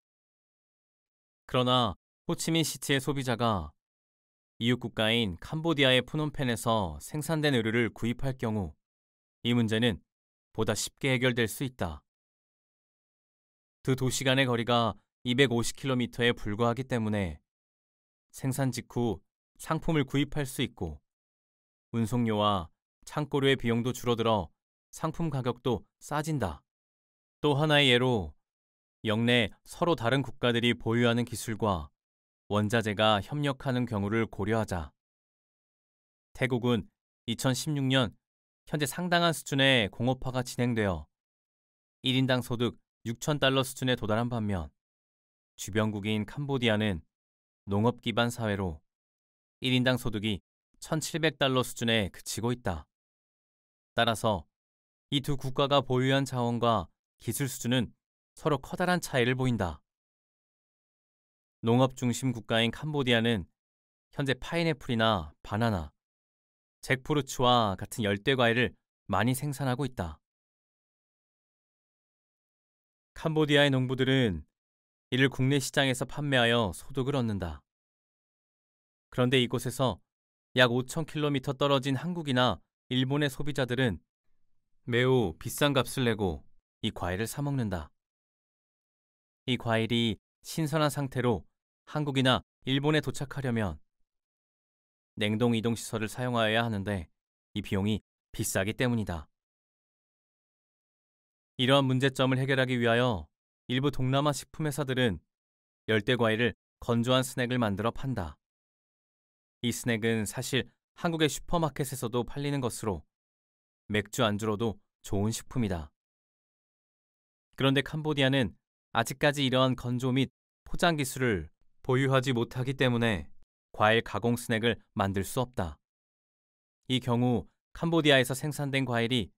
그러나 호치민 시티의 소비자가 이웃 국가인 캄보디아의 푸놈펜에서 생산된 의류를 구입할 경우 이 문제는 보다 쉽게 해결될 수 있다. 두 도시 간의 거리가 250km에 불과하기 때문에 생산 직후 상품을 구입할 수 있고 운송료와 창고료의 비용도 줄어들어 상품 가격도 싸진다. 또 하나의 예로 영내 서로 다른 국가들이 보유하는 기술과 원자재가 협력하는 경우를 고려하자. 태국은 2016년 현재 상당한 수준의 공업화가 진행되어 1인당 소득 6,000달러 수준에 도달한 반면 주변국인 캄보디아는 농업 기반 사회로 1인당 소득이 1,700달러 수준에 그치고 있다. 따라서 이 두 국가가 보유한 자원과 기술 수준은 서로 커다란 차이를 보인다. 농업 중심 국가인 캄보디아는 현재 파인애플이나 바나나, 잭프루츠와 같은 열대 과일을 많이 생산하고 있다. 캄보디아의 농부들은 이를 국내 시장에서 판매하여 소득을 얻는다. 그런데 이곳에서 약 5,000km 떨어진 한국이나 일본의 소비자들은 매우 비싼 값을 내고 이 과일을 사 먹는다. 이 과일이 신선한 상태로 한국이나 일본에 도착하려면 냉동 이동 시설을 사용하여야 하는데 이 비용이 비싸기 때문이다. 이러한 문제점을 해결하기 위하여 일부 동남아 식품 회사들은 열대 과일을 건조한 스낵을 만들어 판다. 이 스낵은 사실 한국의 슈퍼마켓에서도 팔리는 것으로 맥주 안주로도 좋은 식품이다. 그런데 캄보디아는 아직까지 이러한 건조 및 포장 기술을 보유하지 못하기 때문에 과일 가공 스낵을 만들 수 없다. 이 경우 캄보디아에서 생산된 과일이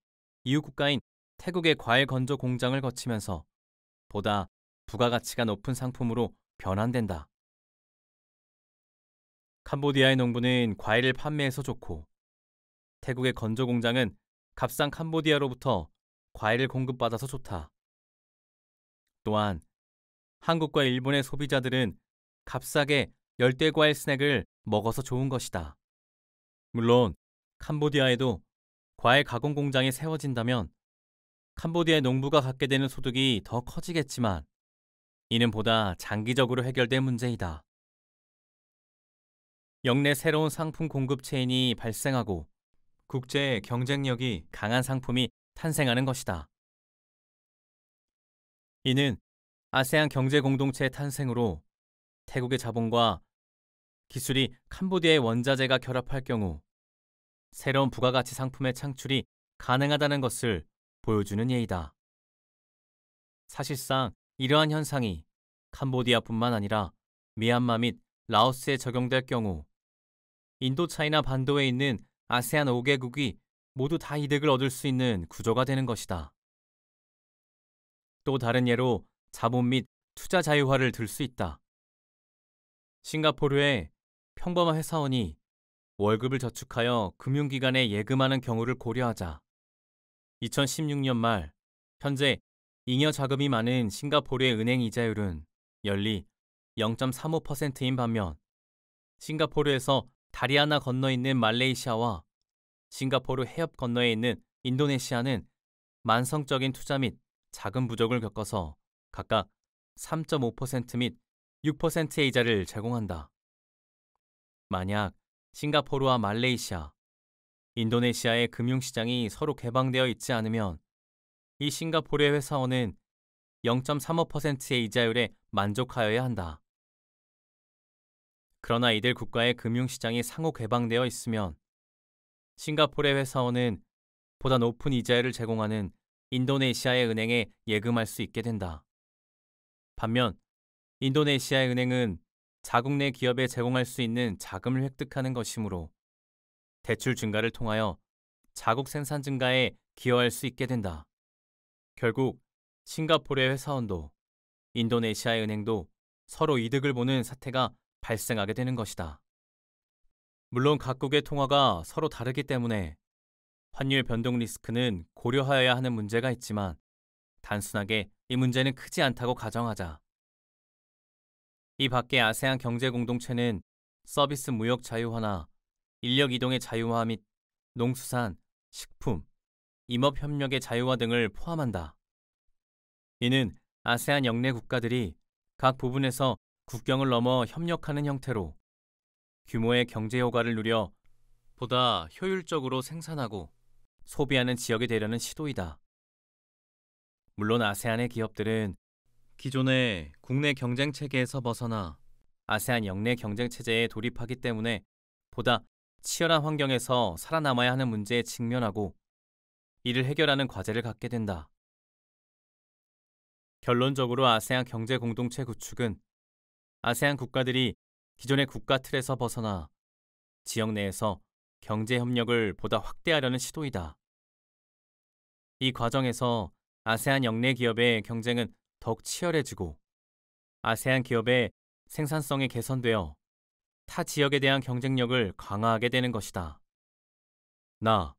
이웃 국가인 태국의 과일 건조 공장을 거치면서 보다 부가가치가 높은 상품으로 변환된다. 캄보디아의 농부는 과일을 판매해서 좋고 태국의 건조 공장은 값싼 캄보디아로부터 과일을 공급받아서 좋다. 또한 한국과 일본의 소비자들은 값싸게 열대 과일 스낵을 먹어서 좋은 것이다. 물론 캄보디아에도 과일 가공 공장이 세워진다면 캄보디아의 농부가 갖게 되는 소득이 더 커지겠지만 이는 보다 장기적으로 해결될 문제이다. 영내 새로운 상품 공급 체인이 발생하고 국제 경쟁력이 강한 상품이 탄생하는 것이다. 이는 아세안 경제 공동체의 탄생으로 태국의 자본과 기술이 캄보디아의 원자재가 결합할 경우 새로운 부가가치 상품의 창출이 가능하다는 것을 보여주는 예이다. 사실상 이러한 현상이 캄보디아뿐만 아니라 미얀마 및 라오스에 적용될 경우 인도차이나 반도에 있는 아세안 5개국이 모두 다 이득을 얻을 수 있는 구조가 되는 것이다. 또 다른 예로 자본 및 투자 자유화를 들 수 있다. 싱가포르의 평범한 회사원이 월급을 저축하여 금융기관에 예금하는 경우를 고려하자 2016년 말 현재 잉여 자금이 많은 싱가포르의 은행 이자율은 연리 0.35%인 반면 싱가포르에서 다리 하나 건너 있는 말레이시아와 싱가포르 해협 건너에 있는 인도네시아는 만성적인 투자 및 자금 부족을 겪어서 각각 3.5%및 6%의 이자를 제공한다. 만약 싱가포르와 말레이시아, 인도네시아의 금융시장이 서로 개방되어 있지 않으면 이 싱가포르의 회사원은 0.35%의 이자율에 만족하여야 한다. 그러나 이들 국가의 금융시장이 상호 개방되어 있으면 싱가포르의 회사원은 보다 높은 이자율을 제공하는 인도네시아의 은행에 예금할 수 있게 된다. 반면 인도네시아의 은행은 자국 내 기업에 제공할 수 있는 자금을 획득하는 것이므로 대출 증가를 통하여 자국 생산 증가에 기여할 수 있게 된다. 결국 싱가포르의 회사원도 인도네시아의 은행도 서로 이득을 보는 사태가 발생하게 되는 것이다. 물론 각국의 통화가 서로 다르기 때문에 환율 변동 리스크는 고려하여야 하는 문제가 있지만 단순하게 이 문제는 크지 않다고 가정하자. 이 밖에 아세안 경제 공동체는 서비스 무역 자유화나 인력 이동의 자유화 및 농수산, 식품, 임업 협력의 자유화 등을 포함한다. 이는 아세안 영내 국가들이 각 부분에서 국경을 넘어 협력하는 형태로 규모의 경제 효과를 누려 보다 효율적으로 생산하고 소비하는 지역이 되려는 시도이다. 물론 아세안의 기업들은 기존의 국내 경쟁 체계에서 벗어나 아세안 영내 경쟁 체제에 돌입하기 때문에 보다 치열한 환경에서 살아남아야 하는 문제에 직면하고 이를 해결하는 과제를 갖게 된다. 결론적으로 아세안 경제 공동체 구축은 아세안 국가들이 기존의 국가 틀에서 벗어나 지역 내에서 경제 협력을 보다 확대하려는 시도이다. 이 과정에서 아세안 영내 기업의 경쟁은 더욱 치열해지고 아세안 기업의 생산성이 개선되어 타 지역에 대한 경쟁력을 강화하게 되는 것이다. 나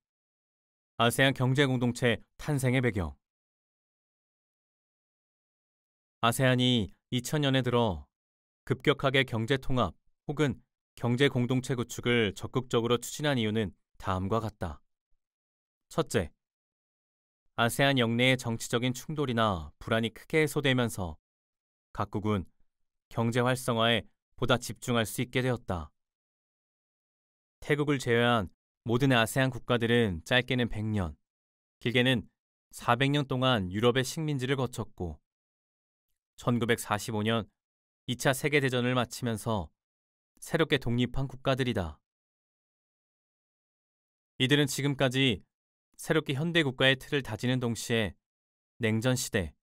아세안 경제 공동체 탄생의 배경 아세안이 2000년에 들어 급격하게 경제 통합 혹은 경제 공동체 구축을 적극적으로 추진한 이유는 다음과 같다. 첫째, 아세안 영내의 정치적인 충돌이나 불안이 크게 해소되면서 각국은 경제 활성화에 보다 집중할 수 있게 되었다. 태국을 제외한 모든 아세안 국가들은 짧게는 100년, 길게는 400년 동안 유럽의 식민지를 거쳤고 1945년 2차 세계대전을 마치면서 새롭게 독립한 국가들이다. 이들은 지금까지 새롭게 현대 국가의 틀을 다지는 동시에 냉전 시대,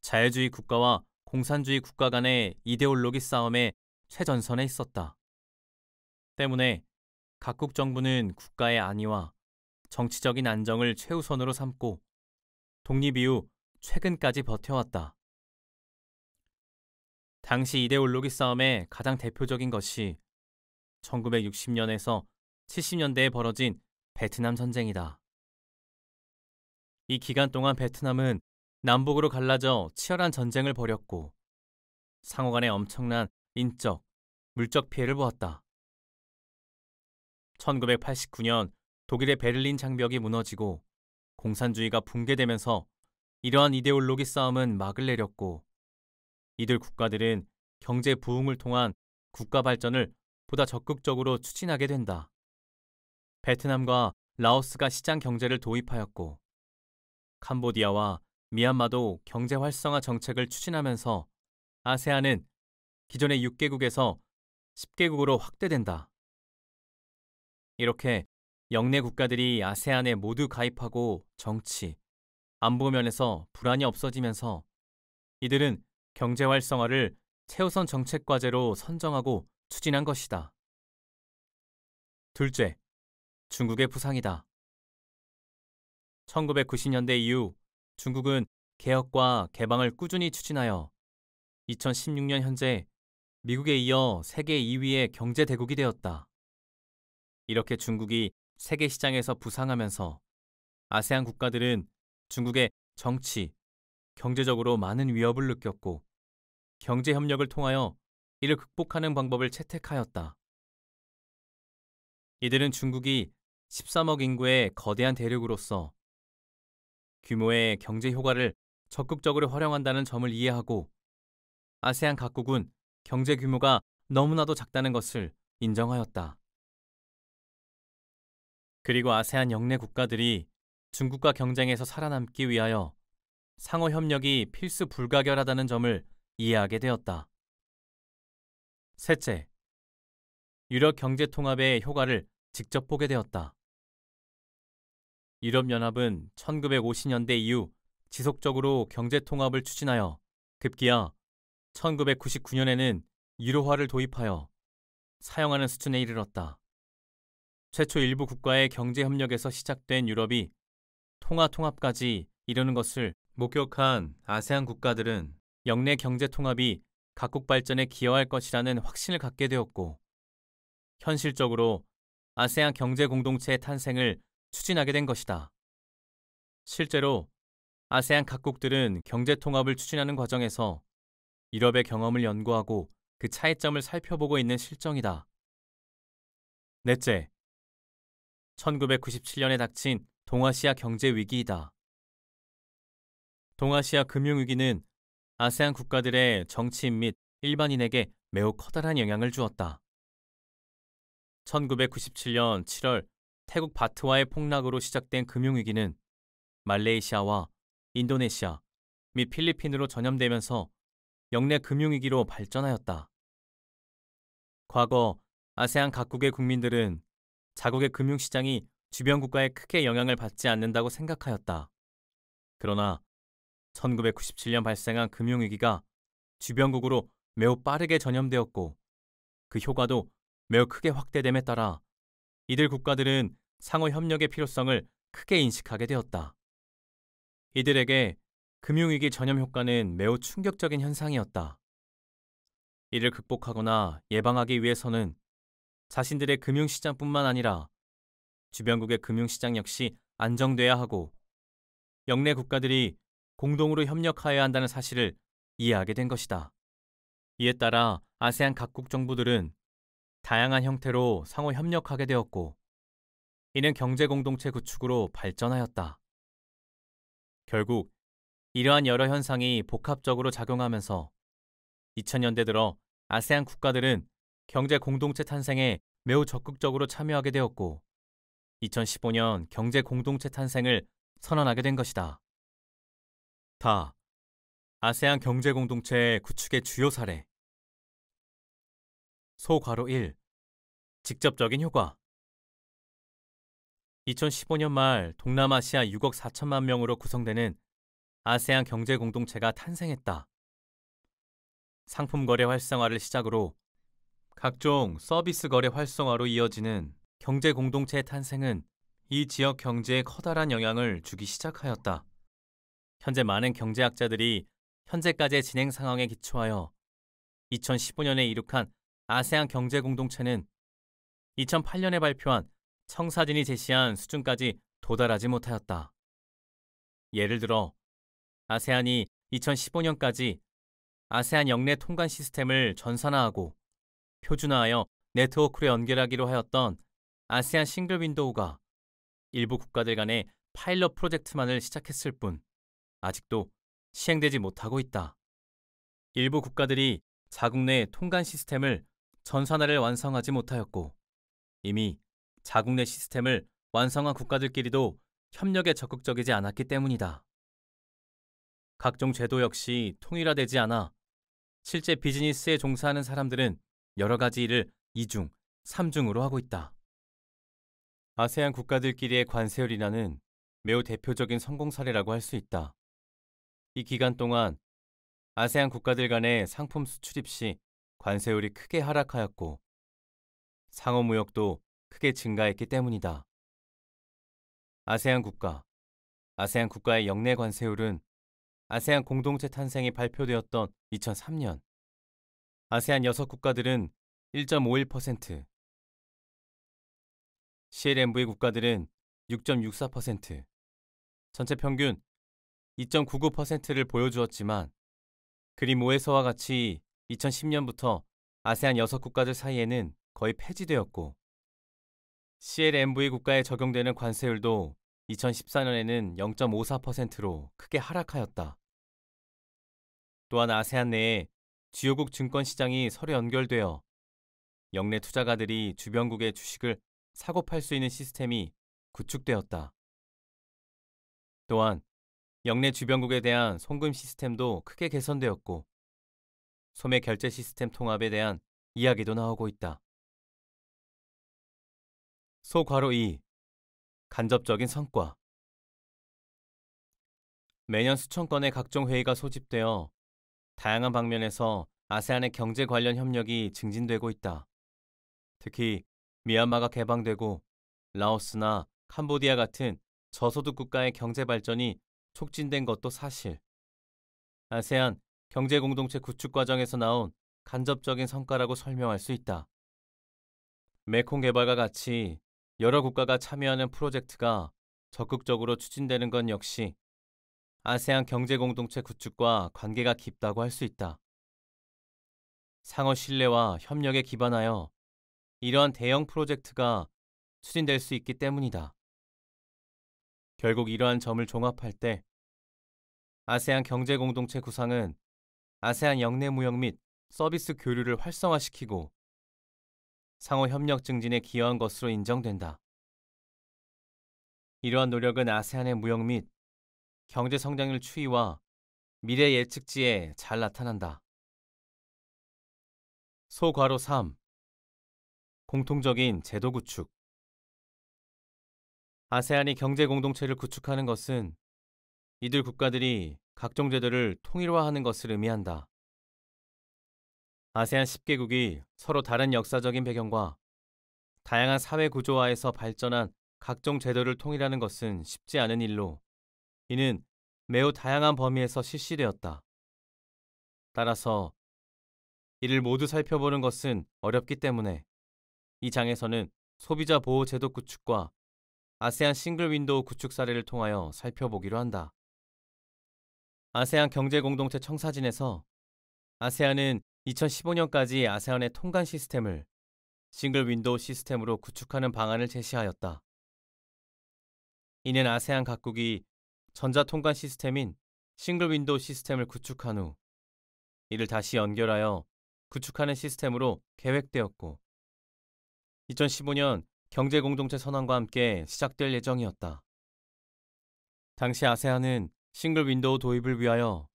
자유주의 국가와 공산주의 국가 간의 이데올로기 싸움의 최전선에 있었다. 때문에 각국 정부는 국가의 안위와 정치적인 안정을 최우선으로 삼고 독립 이후 최근까지 버텨왔다. 당시 이데올로기 싸움의 가장 대표적인 것이 1960년에서 70년대에 벌어진 베트남 전쟁이다. 이 기간 동안 베트남은 남북으로 갈라져 치열한 전쟁을 벌였고 상호 간에 엄청난 인적, 물적 피해를 보았다. 1989년 독일의 베를린 장벽이 무너지고 공산주의가 붕괴되면서 이러한 이데올로기 싸움은 막을 내렸고 이들 국가들은 경제 부흥을 통한 국가 발전을 보다 적극적으로 추진하게 된다. 베트남과 라오스가 시장 경제를 도입하였고 캄보디아와 미얀마도 경제 활성화 정책을 추진하면서 아세안은 기존의 6개국에서 10개국으로 확대된다. 이렇게 영내 국가들이 아세안에 모두 가입하고 정치, 안보 면에서 불안이 없어지면서 이들은 경제 활성화를 최우선 정책 과제로 선정하고 추진한 것이다. 둘째, 중국의 부상이다. 1990년대 이후 중국은 개혁과 개방을 꾸준히 추진하여 2016년 현재 미국에 이어 세계 2위의 경제 대국이 되었다. 이렇게 중국이 세계 시장에서 부상하면서 아세안 국가들은 중국의 정치, 경제적으로 많은 위협을 느꼈고 경제 협력을 통하여 이를 극복하는 방법을 채택하였다. 이들은 중국이 13억 인구의 거대한 대륙으로서 규모의 경제 효과를 적극적으로 활용한다는 점을 이해하고 아세안 각국은 경제 규모가 너무나도 작다는 것을 인정하였다. 그리고 아세안 영내 국가들이 중국과 경쟁에서 살아남기 위하여 상호 협력이 필수 불가결하다는 점을 이해하게 되었다. 셋째, 유럽 경제 통합의 효과를 직접 보게 되었다. 유럽연합은 1950년대 이후 지속적으로 경제 통합을 추진하여 급기야 1999년에는 유로화를 도입하여 사용하는 수준에 이르렀다. 최초 일부 국가의 경제 협력에서 시작된 유럽이 통화 통합까지 이르는 것을 목격한 아세안 국가들은 영내 경제 통합이 각국 발전에 기여할 것이라는 확신을 갖게 되었고 현실적으로 아세안 경제 공동체의 탄생을 추진하게 된 것이다. 실제로 아세안 각국들은 경제 통합을 추진하는 과정에서 유럽의 경험을 연구하고 그 차이점을 살펴보고 있는 실정이다. 넷째, 1997년에 닥친 동아시아 경제 위기이다. 동아시아 금융위기는 아세안 국가들의 정치인 및 일반인에게 매우 커다란 영향을 주었다. 1997년 7월 태국 바트와의 폭락으로 시작된 금융위기는 말레이시아와 인도네시아 및 필리핀으로 전염되면서 영내 금융위기로 발전하였다. 과거 아세안 각국의 국민들은 자국의 금융시장이 주변 국가에 크게 영향을 받지 않는다고 생각하였다. 그러나 1997년 발생한 금융위기가 주변국으로 매우 빠르게 전염되었고 그 효과도 매우 크게 확대됨에 따라 이들 국가들은 상호 협력의 필요성을 크게 인식하게 되었다. 이들에게 금융위기 전염 효과는 매우 충격적인 현상이었다. 이를 극복하거나 예방하기 위해서는 자신들의 금융시장뿐만 아니라 주변국의 금융시장 역시 안정돼야 하고 영내 국가들이 공동으로 협력하여야 한다는 사실을 이해하게 된 것이다. 이에 따라 아세안 각국 정부들은 다양한 형태로 상호 협력하게 되었고 이는 경제 공동체 구축으로 발전하였다. 결국 이러한 여러 현상이 복합적으로 작용하면서 2000년대 들어 아세안 국가들은 경제 공동체 탄생에 매우 적극적으로 참여하게 되었고 2015년 경제 공동체 탄생을 선언하게 된 것이다. 다 아세안 경제 공동체 구축의 주요 사례 소괄호 1 직접적인 효과 2015년 말 동남아시아 6억 4천만 명으로 구성되는 아세안 경제 공동체가 탄생했다. 상품 거래 활성화를 시작으로 각종 서비스 거래 활성화로 이어지는 경제 공동체의 탄생은 이 지역 경제에 커다란 영향을 주기 시작하였다. 현재 많은 경제학자들이 현재까지의 진행 상황에 기초하여 2015년에 이룩한 아세안 경제 공동체는 2008년에 발표한 청사진이 제시한 수준까지 도달하지 못하였다. 예를 들어 아세안이 2015년까지 아세안 영내 통관 시스템을 전산화하고 표준화하여 네트워크로 연결하기로 하였던 아세안 single window가 일부 국가들 간의 파일럿 프로젝트만을 시작했을 뿐 아직도 시행되지 못하고 있다. 일부 국가들이 자국 내 통관 시스템을 전산화를 완성하지 못하였고 이미 자국 내 시스템을 완성한 국가들끼리도 협력에 적극적이지 않았기 때문이다. 각종 제도 역시 통일화되지 않아 실제 비즈니스에 종사하는 사람들은 여러 가지 일을 이중, 삼중으로 하고 있다. 아세안 국가들끼리의 관세율이라는 매우 대표적인 성공 사례라고 할 수 있다. 이 기간 동안 아세안 국가들 간의 상품 수출입 시 관세율이 크게 하락하였고 상호 무역도 크게 증가했기 때문이다. 아세안 국가, 아세안 국가의 영내 관세율은 아세안 공동체 탄생이 발표되었던 2003년 아세안 6국가들은 1.51%, CLMV 국가들은 6.64%, 전체 평균 2.99%를 보여주었지만 그림 5에서와 같이 2010년부터 아세안 6국가들 사이에는 거의 폐지되었고 CLMV 국가에 적용되는 관세율도 2014년에는 0.54%로 크게 하락하였다. 또한 아세안 내에 주요국 증권 시장이 서로 연결되어 영내 투자가들이 주변국의 주식을 사고 팔 수 있는 시스템이 구축되었다. 또한 영내 주변국에 대한 송금 시스템도 크게 개선되었고 소매 결제 시스템 통합에 대한 이야기도 나오고 있다. 소괄호 2. 간접적인 성과 매년 수천 건의 각종 회의가 소집되어 다양한 방면에서 아세안의 경제 관련 협력이 증진되고 있다. 특히 미얀마가 개방되고 라오스나 캄보디아 같은 저소득 국가의 경제 발전이 촉진된 것도 사실. 아세안 경제 공동체 구축 과정에서 나온 간접적인 성과라고 설명할 수 있다. 메콩 개발과 같이 여러 국가가 참여하는 프로젝트가 적극적으로 추진되는 건 역시 아세안 경제 공동체 구축과 관계가 깊다고 할 수 있다. 상호 신뢰와 협력에 기반하여 이러한 대형 프로젝트가 추진될 수 있기 때문이다. 결국 이러한 점을 종합할 때 아세안 경제 공동체 구상은 아세안 영내 무역 및 서비스 교류를 활성화시키고 상호 협력 증진에 기여한 것으로 인정된다. 이러한 노력은 아세안의 무역 및 경제 성장률 추이와 미래 예측지에 잘 나타난다. 소괄호 3 공통적인 제도 구축 아세안이 경제 공동체를 구축하는 것은 이들 국가들이 각종 제도를 통일화하는 것을 의미한다. 아세안 10개국이 서로 다른 역사적인 배경과 다양한 사회 구조화에서 발전한 각종 제도를 통일하는 것은 쉽지 않은 일로 이는 매우 다양한 범위에서 실시되었다. 따라서 이를 모두 살펴보는 것은 어렵기 때문에 이 장에서는 소비자 보호 제도 구축과 아세안 single window 구축 사례를 통하여 살펴보기로 한다. 아세안 경제 공동체 청사진에서 아세안은 2015년까지 아세안의 통관 시스템을 single window 시스템으로 구축하는 방안을 제시하였다. 이는 아세안 각국이 전자 통관 시스템인 single window 시스템을 구축한 후 이를 다시 연결하여 구축하는 시스템으로 계획되었고 2015년 경제 공동체 선언과 함께 시작될 예정이었다. 당시 아세안은 single window 도입을 위하여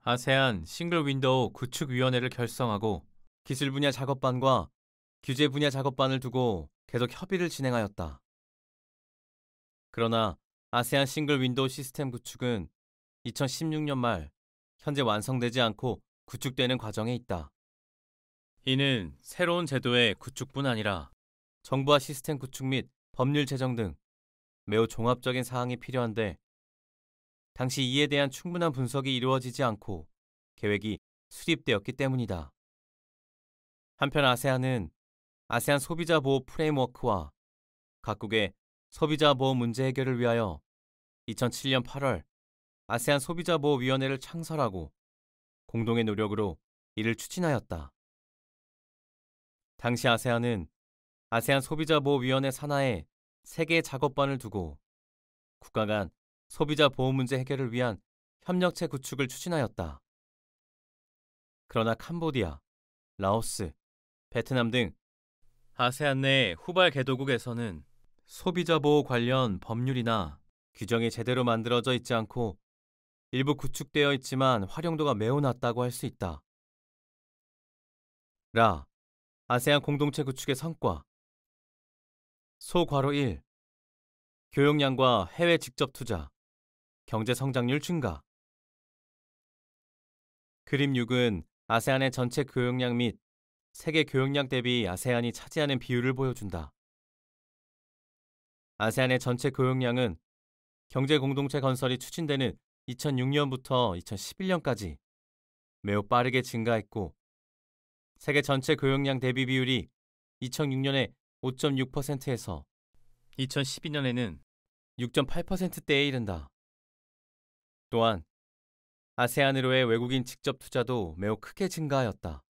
아세안 single window 구축위원회를 결성하고 기술 분야 작업반과 규제 분야 작업반을 두고 계속 협의를 진행하였다. 그러나 아세안 single window 시스템 구축은 2016년 말 현재 완성되지 않고 구축되는 과정에 있다. 이는 새로운 제도의 구축뿐 아니라 정부와 시스템 구축 및 법률 제정 등 매우 종합적인 사항이 필요한데 당시 이에 대한 충분한 분석이 이루어지지 않고 계획이 수립되었기 때문이다. 한편 아세안은 아세안 소비자 보호 프레임워크와 각국의 소비자 보호 문제 해결을 위하여 2007년 8월 아세안 소비자 보호 위원회를 창설하고 공동의 노력으로 이를 추진하였다. 당시 아세안은 아세안 소비자보호위원회 산하에 3개의 작업반을 두고 국가 간 소비자 보호 문제 해결을 위한 협력체 구축을 추진하였다. 그러나 캄보디아, 라오스, 베트남 등 아세안 내 후발 개도국에서는 소비자 보호 관련 법률이나 규정이 제대로 만들어져 있지 않고 일부 구축되어 있지만 활용도가 매우 낮다고 할 수 있다. 라. 아세안 공동체 구축의 성과 소괄호 1 교역량과 해외 직접 투자. 경제 성장률 증가. 그림 6은 아세안의 전체 교역량 및 세계 교역량 대비 아세안이 차지하는 비율을 보여준다. 아세안의 전체 교역량은 경제 공동체 건설이 추진되는 2006년부터 2011년까지 매우 빠르게 증가했고 세계 전체 교역량 대비 비율이 2006년에 5.6%에서 2012년에는 6.8%대에 이른다. 또한 아세안으로의 외국인 직접 투자도 매우 크게 증가하였다.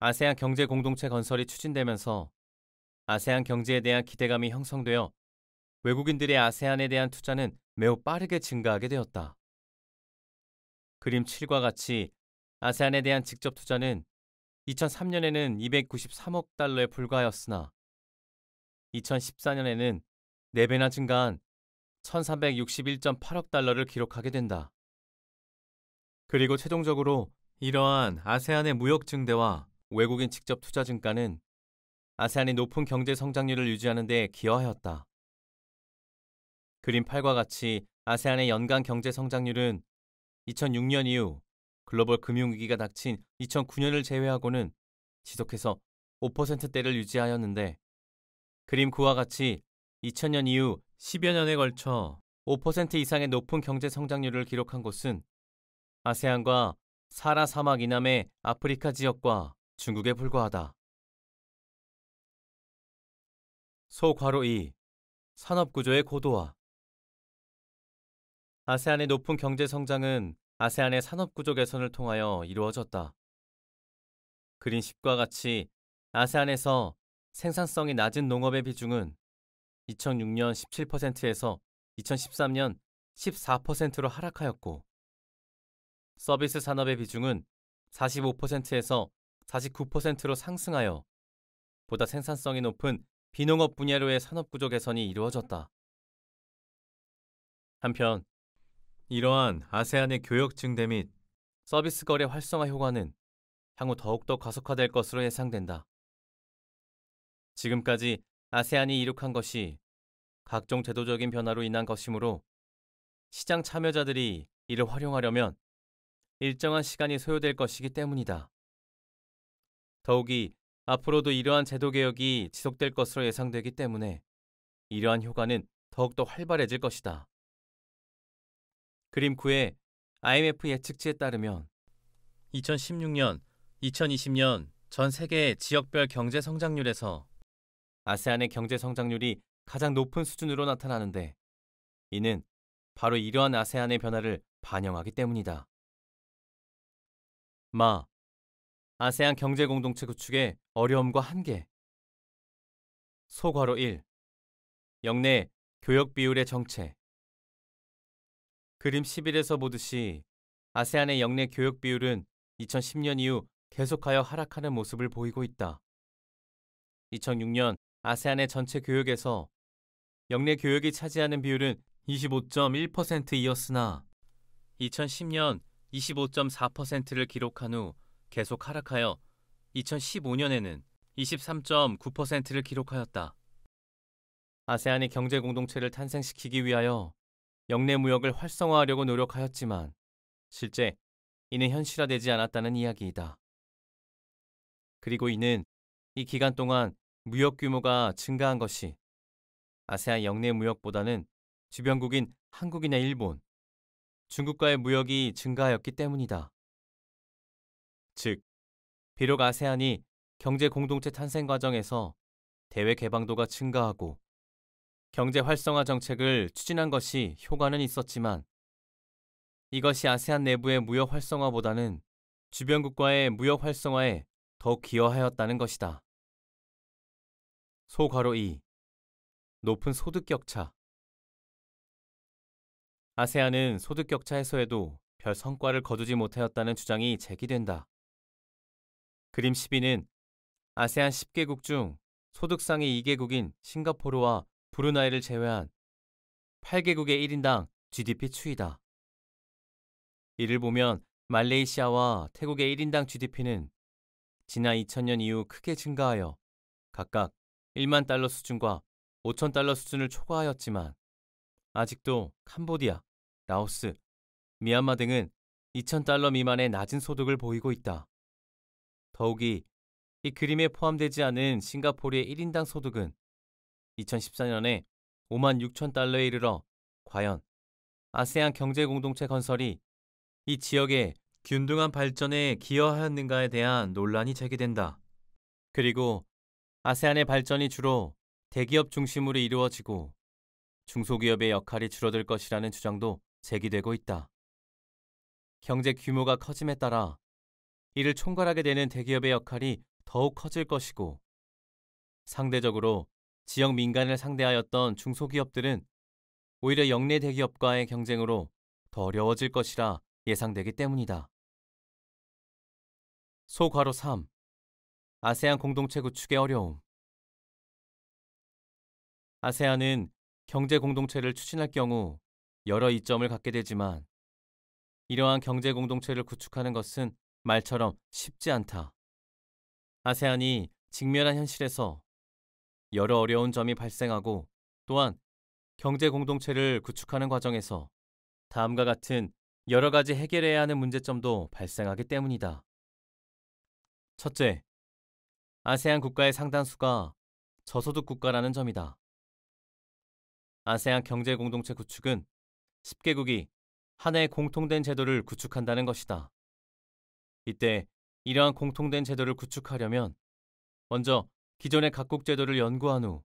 아세안 경제 공동체 건설이 추진되면서 아세안 경제에 대한 기대감이 형성되어 외국인들의 아세안에 대한 투자는 매우 빠르게 증가하게 되었다. 그림 7과 같이 아세안에 대한 직접 투자는 2003년에는 293억 달러에 불과하였으나 2014년에는 4배나 증가한 1361.8억 달러를 기록하게 된다. 그리고 최종적으로 이러한 아세안의 무역 증대와 외국인 직접 투자 증가는 아세안이 높은 경제 성장률을 유지하는 데 기여하였다. 그림 8과 같이 아세안의 연간 경제 성장률은 2006년 이후 글로벌 금융위기가 닥친 2009년을 제외하고는 지속해서 5%대를 유지하였는데 그림 그와 같이 2000년 이후 10여 년에 걸쳐 5% 이상의 높은 경제 성장률을 기록한 곳은 아세안과 사라 사막 이남의 아프리카 지역과 중국에 불과하다. 소괄호 2. 산업 구조의 고도화 아세안의 높은 경제 성장은 아세안의 산업구조 개선을 통하여 이루어졌다. 그린 10과 같이 아세안에서 생산성이 낮은 농업의 비중은 2006년 17%에서 2013년 14%로 하락하였고 서비스 산업의 비중은 45%에서 49%로 상승하여 보다 생산성이 높은 비농업 분야로의 산업구조 개선이 이루어졌다. 한편 이러한 아세안의 교역 증대 및 서비스 거래 활성화 효과는 향후 더욱더 가속화될 것으로 예상된다. 지금까지 아세안이 이룩한 것이 각종 제도적인 변화로 인한 것이므로 시장 참여자들이 이를 활용하려면 일정한 시간이 소요될 것이기 때문이다. 더욱이 앞으로도 이러한 제도 개혁이 지속될 것으로 예상되기 때문에 이러한 효과는 더욱더 활발해질 것이다. 그림 9의 IMF 예측치에 따르면 2016년, 2020년 전 세계 지역별 경제 성장률에서 아세안의 경제 성장률이 가장 높은 수준으로 나타나는데 이는 바로 이러한 아세안의 변화를 반영하기 때문이다. 마. 아세안 경제 공동체 구축의 어려움과 한계. 소괄호 1. 영내 교역 비율의 정체. 그림 11에서 보듯이 아세안의 영내 교역 비율은 2010년 이후 계속하여 하락하는 모습을 보이고 있다. 2006년 아세안의 전체 교역에서 영내 교역이 차지하는 비율은 25.1%이었으나 2010년 25.4%를 기록한 후 계속 하락하여 2015년에는 23.9%를 기록하였다. 아세안의 경제 공동체를 탄생시키기 위하여 영내 무역을 활성화하려고 노력하였지만 실제 이는 현실화되지 않았다는 이야기이다. 그리고 이는 이 기간 동안 무역 규모가 증가한 것이 아세안 영내 무역보다는 주변국인 한국이나 일본, 중국과의 무역이 증가하였기 때문이다. 즉, 비록 아세안이 경제 공동체 탄생 과정에서 대외 개방도가 증가하고 경제 활성화 정책을 추진한 것이 효과는 있었지만 이것이 아세안 내부의 무역 활성화보다는 주변국과의 무역 활성화에 더욱 기여하였다는 것이다. 소괄호 2. 높은 소득 격차 아세안은 소득 격차 해소에도 별 성과를 거두지 못하였다는 주장이 제기된다. 그림 12는 아세안 10개국 중 소득상위 2개국인 싱가포르와 브루나이를 제외한 8개국의 1인당 GDP 추이다. 이를 보면 말레이시아와 태국의 1인당 GDP는 지난 2000년 이후 크게 증가하여 각각 1만 달러 수준과 5천 달러 수준을 초과하였지만 아직도 캄보디아, 라오스, 미얀마 등은 2,000달러 미만의 낮은 소득을 보이고 있다. 더욱이 이 그림에 포함되지 않은 싱가포르의 1인당 소득은 2014년에 5만 6천 달러에 이르러 과연 아세안 경제 공동체 건설이 이 지역의 균등한 발전에 기여하였는가에 대한 논란이 제기된다. 그리고 아세안의 발전이 주로 대기업 중심으로 이루어지고 중소기업의 역할이 줄어들 것이라는 주장도 제기되고 있다. 경제 규모가 커짐에 따라 이를 총괄하게 되는 대기업의 역할이 더욱 커질 것이고 상대적으로 지역 민간을 상대하였던 중소기업들은 오히려 영내 대기업과의 경쟁으로 더 어려워질 것이라 예상되기 때문이다. 소괄호 3. 아세안 공동체 구축의 어려움. 아세안은 경제 공동체를 추진할 경우 여러 이점을 갖게 되지만 이러한 경제 공동체를 구축하는 것은 말처럼 쉽지 않다. 아세안이 직면한 현실에서 여러 어려운 점이 발생하고 또한 경제 공동체를 구축하는 과정에서 다음과 같은 여러 가지 해결해야 하는 문제점도 발생하기 때문이다. 첫째, 아세안 국가의 상당수가 저소득 국가라는 점이다. 아세안 경제 공동체 구축은 10개국이 하나의 공통된 제도를 구축한다는 것이다. 이때 이러한 공통된 제도를 구축하려면 먼저 기존의 각국 제도를 연구한 후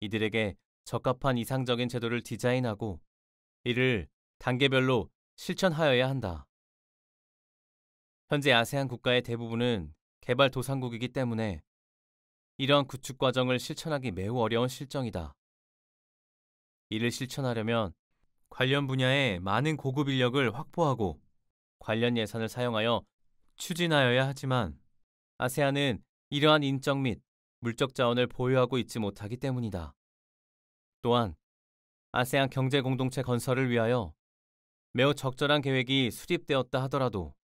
이들에게 적합한 이상적인 제도를 디자인하고 이를 단계별로 실천하여야 한다. 현재 아세안 국가의 대부분은 개발도상국이기 때문에 이러한 구축 과정을 실천하기 매우 어려운 실정이다. 이를 실천하려면 관련 분야에 많은 고급 인력을 확보하고 관련 예산을 사용하여 추진하여야 하지만 아세안은 이러한 인적 및 물적 자원을 보유하고 있지 못하기 때문이다. 또한 아세안 경제 공동체 건설을 위하여 매우 적절한 계획이 수립되었다 하더라도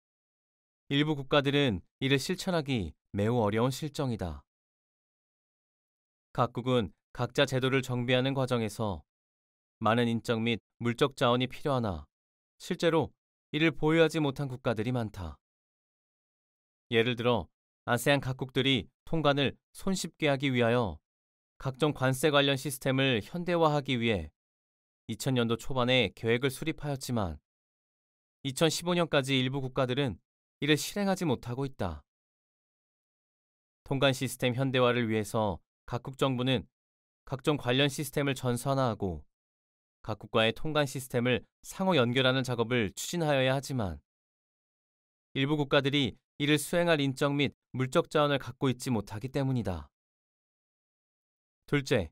일부 국가들은 이를 실천하기 매우 어려운 실정이다. 각국은 각자 제도를 정비하는 과정에서 많은 인적 및 물적 자원이 필요하나 실제로 이를 보유하지 못한 국가들이 많다. 예를 들어 아세안 각국들이 통관을 손쉽게 하기 위하여 각종 관세 관련 시스템을 현대화하기 위해 2000년도 초반에 계획을 수립하였지만 2015년까지 일부 국가들은 이를 실행하지 못하고 있다. 통관 시스템 현대화를 위해서 각국 정부는 각종 관련 시스템을 전산화하고 각국과의 통관 시스템을 상호 연결하는 작업을 추진하여야 하지만 일부 국가들이 이를 수행할 인적 및 물적 자원을 갖고 있지 못하기 때문이다. 둘째,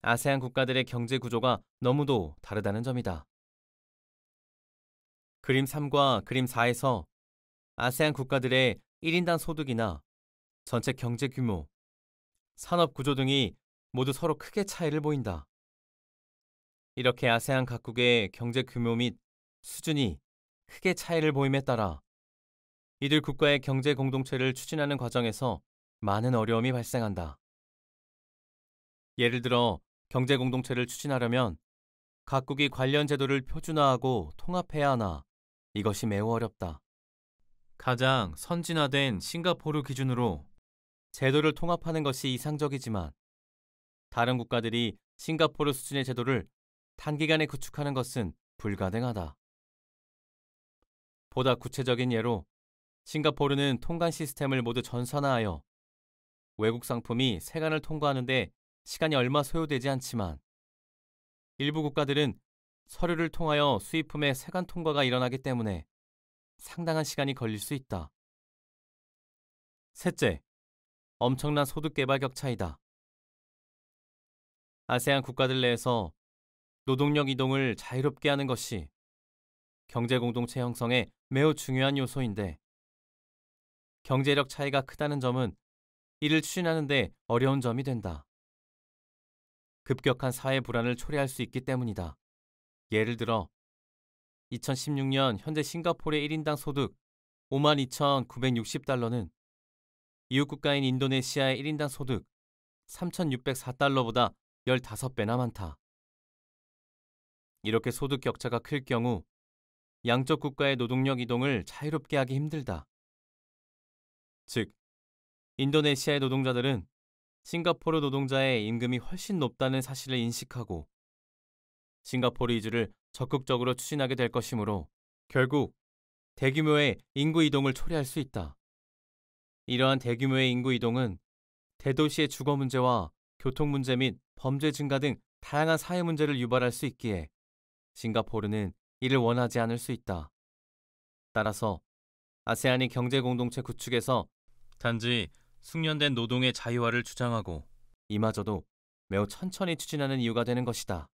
아세안 국가들의 경제 구조가 너무도 다르다는 점이다. 그림 3과 그림 4에서 아세안 국가들의 1인당 소득이나 전체 경제 규모, 산업 구조 등이 모두 서로 크게 차이를 보인다. 이렇게 아세안 각국의 경제 규모 및 수준이 크게 차이를 보임에 따라 이들 국가의 경제 공동체를 추진하는 과정에서 많은 어려움이 발생한다. 예를 들어 경제 공동체를 추진하려면 각국이 관련 제도를 표준화하고 통합해야 하나 이것이 매우 어렵다. 가장 선진화된 싱가포르 기준으로 제도를 통합하는 것이 이상적이지만 다른 국가들이 싱가포르 수준의 제도를 단기간에 구축하는 것은 불가능하다. 보다 구체적인 예로 싱가포르는 통관 시스템을 모두 전산화하여 외국 상품이 세관을 통과하는데 시간이 얼마 소요되지 않지만 일부 국가들은 서류를 통하여 수입품의 세관 통과가 일어나기 때문에 상당한 시간이 걸릴 수 있다. 셋째, 엄청난 소득 개발 격차이다. 아세안 국가들 내에서 노동력 이동을 자유롭게 하는 것이 경제 공동체 형성에 매우 중요한 요소인데 경제력 차이가 크다는 점은 이를 추진하는데 어려운 점이 된다. 급격한 사회 불안을 초래할 수 있기 때문이다. 예를 들어 2016년 현재 싱가포르의 1인당 소득 52,960달러는 이웃 국가인 인도네시아의 1인당 소득 3,604달러보다 15배나 많다. 이렇게 소득 격차가 클 경우 양쪽 국가의 노동력 이동을 자유롭게 하기 힘들다. 즉, 인도네시아의 노동자들은 싱가포르 노동자의 임금이 훨씬 높다는 사실을 인식하고 싱가포르 이주를 적극적으로 추진하게 될 것이므로 결국 대규모의 인구 이동을 초래할 수 있다. 이러한 대규모의 인구 이동은 대도시의 주거 문제와 교통 문제 및 범죄 증가 등 다양한 사회 문제를 유발할 수 있기에 싱가포르는 이를 원하지 않을 수 있다. 따라서 아세안이 경제 공동체 구축에서 단지 숙련된 노동의 자유화를 주장하고 이마저도 매우 천천히 추진하는 이유가 되는 것이다.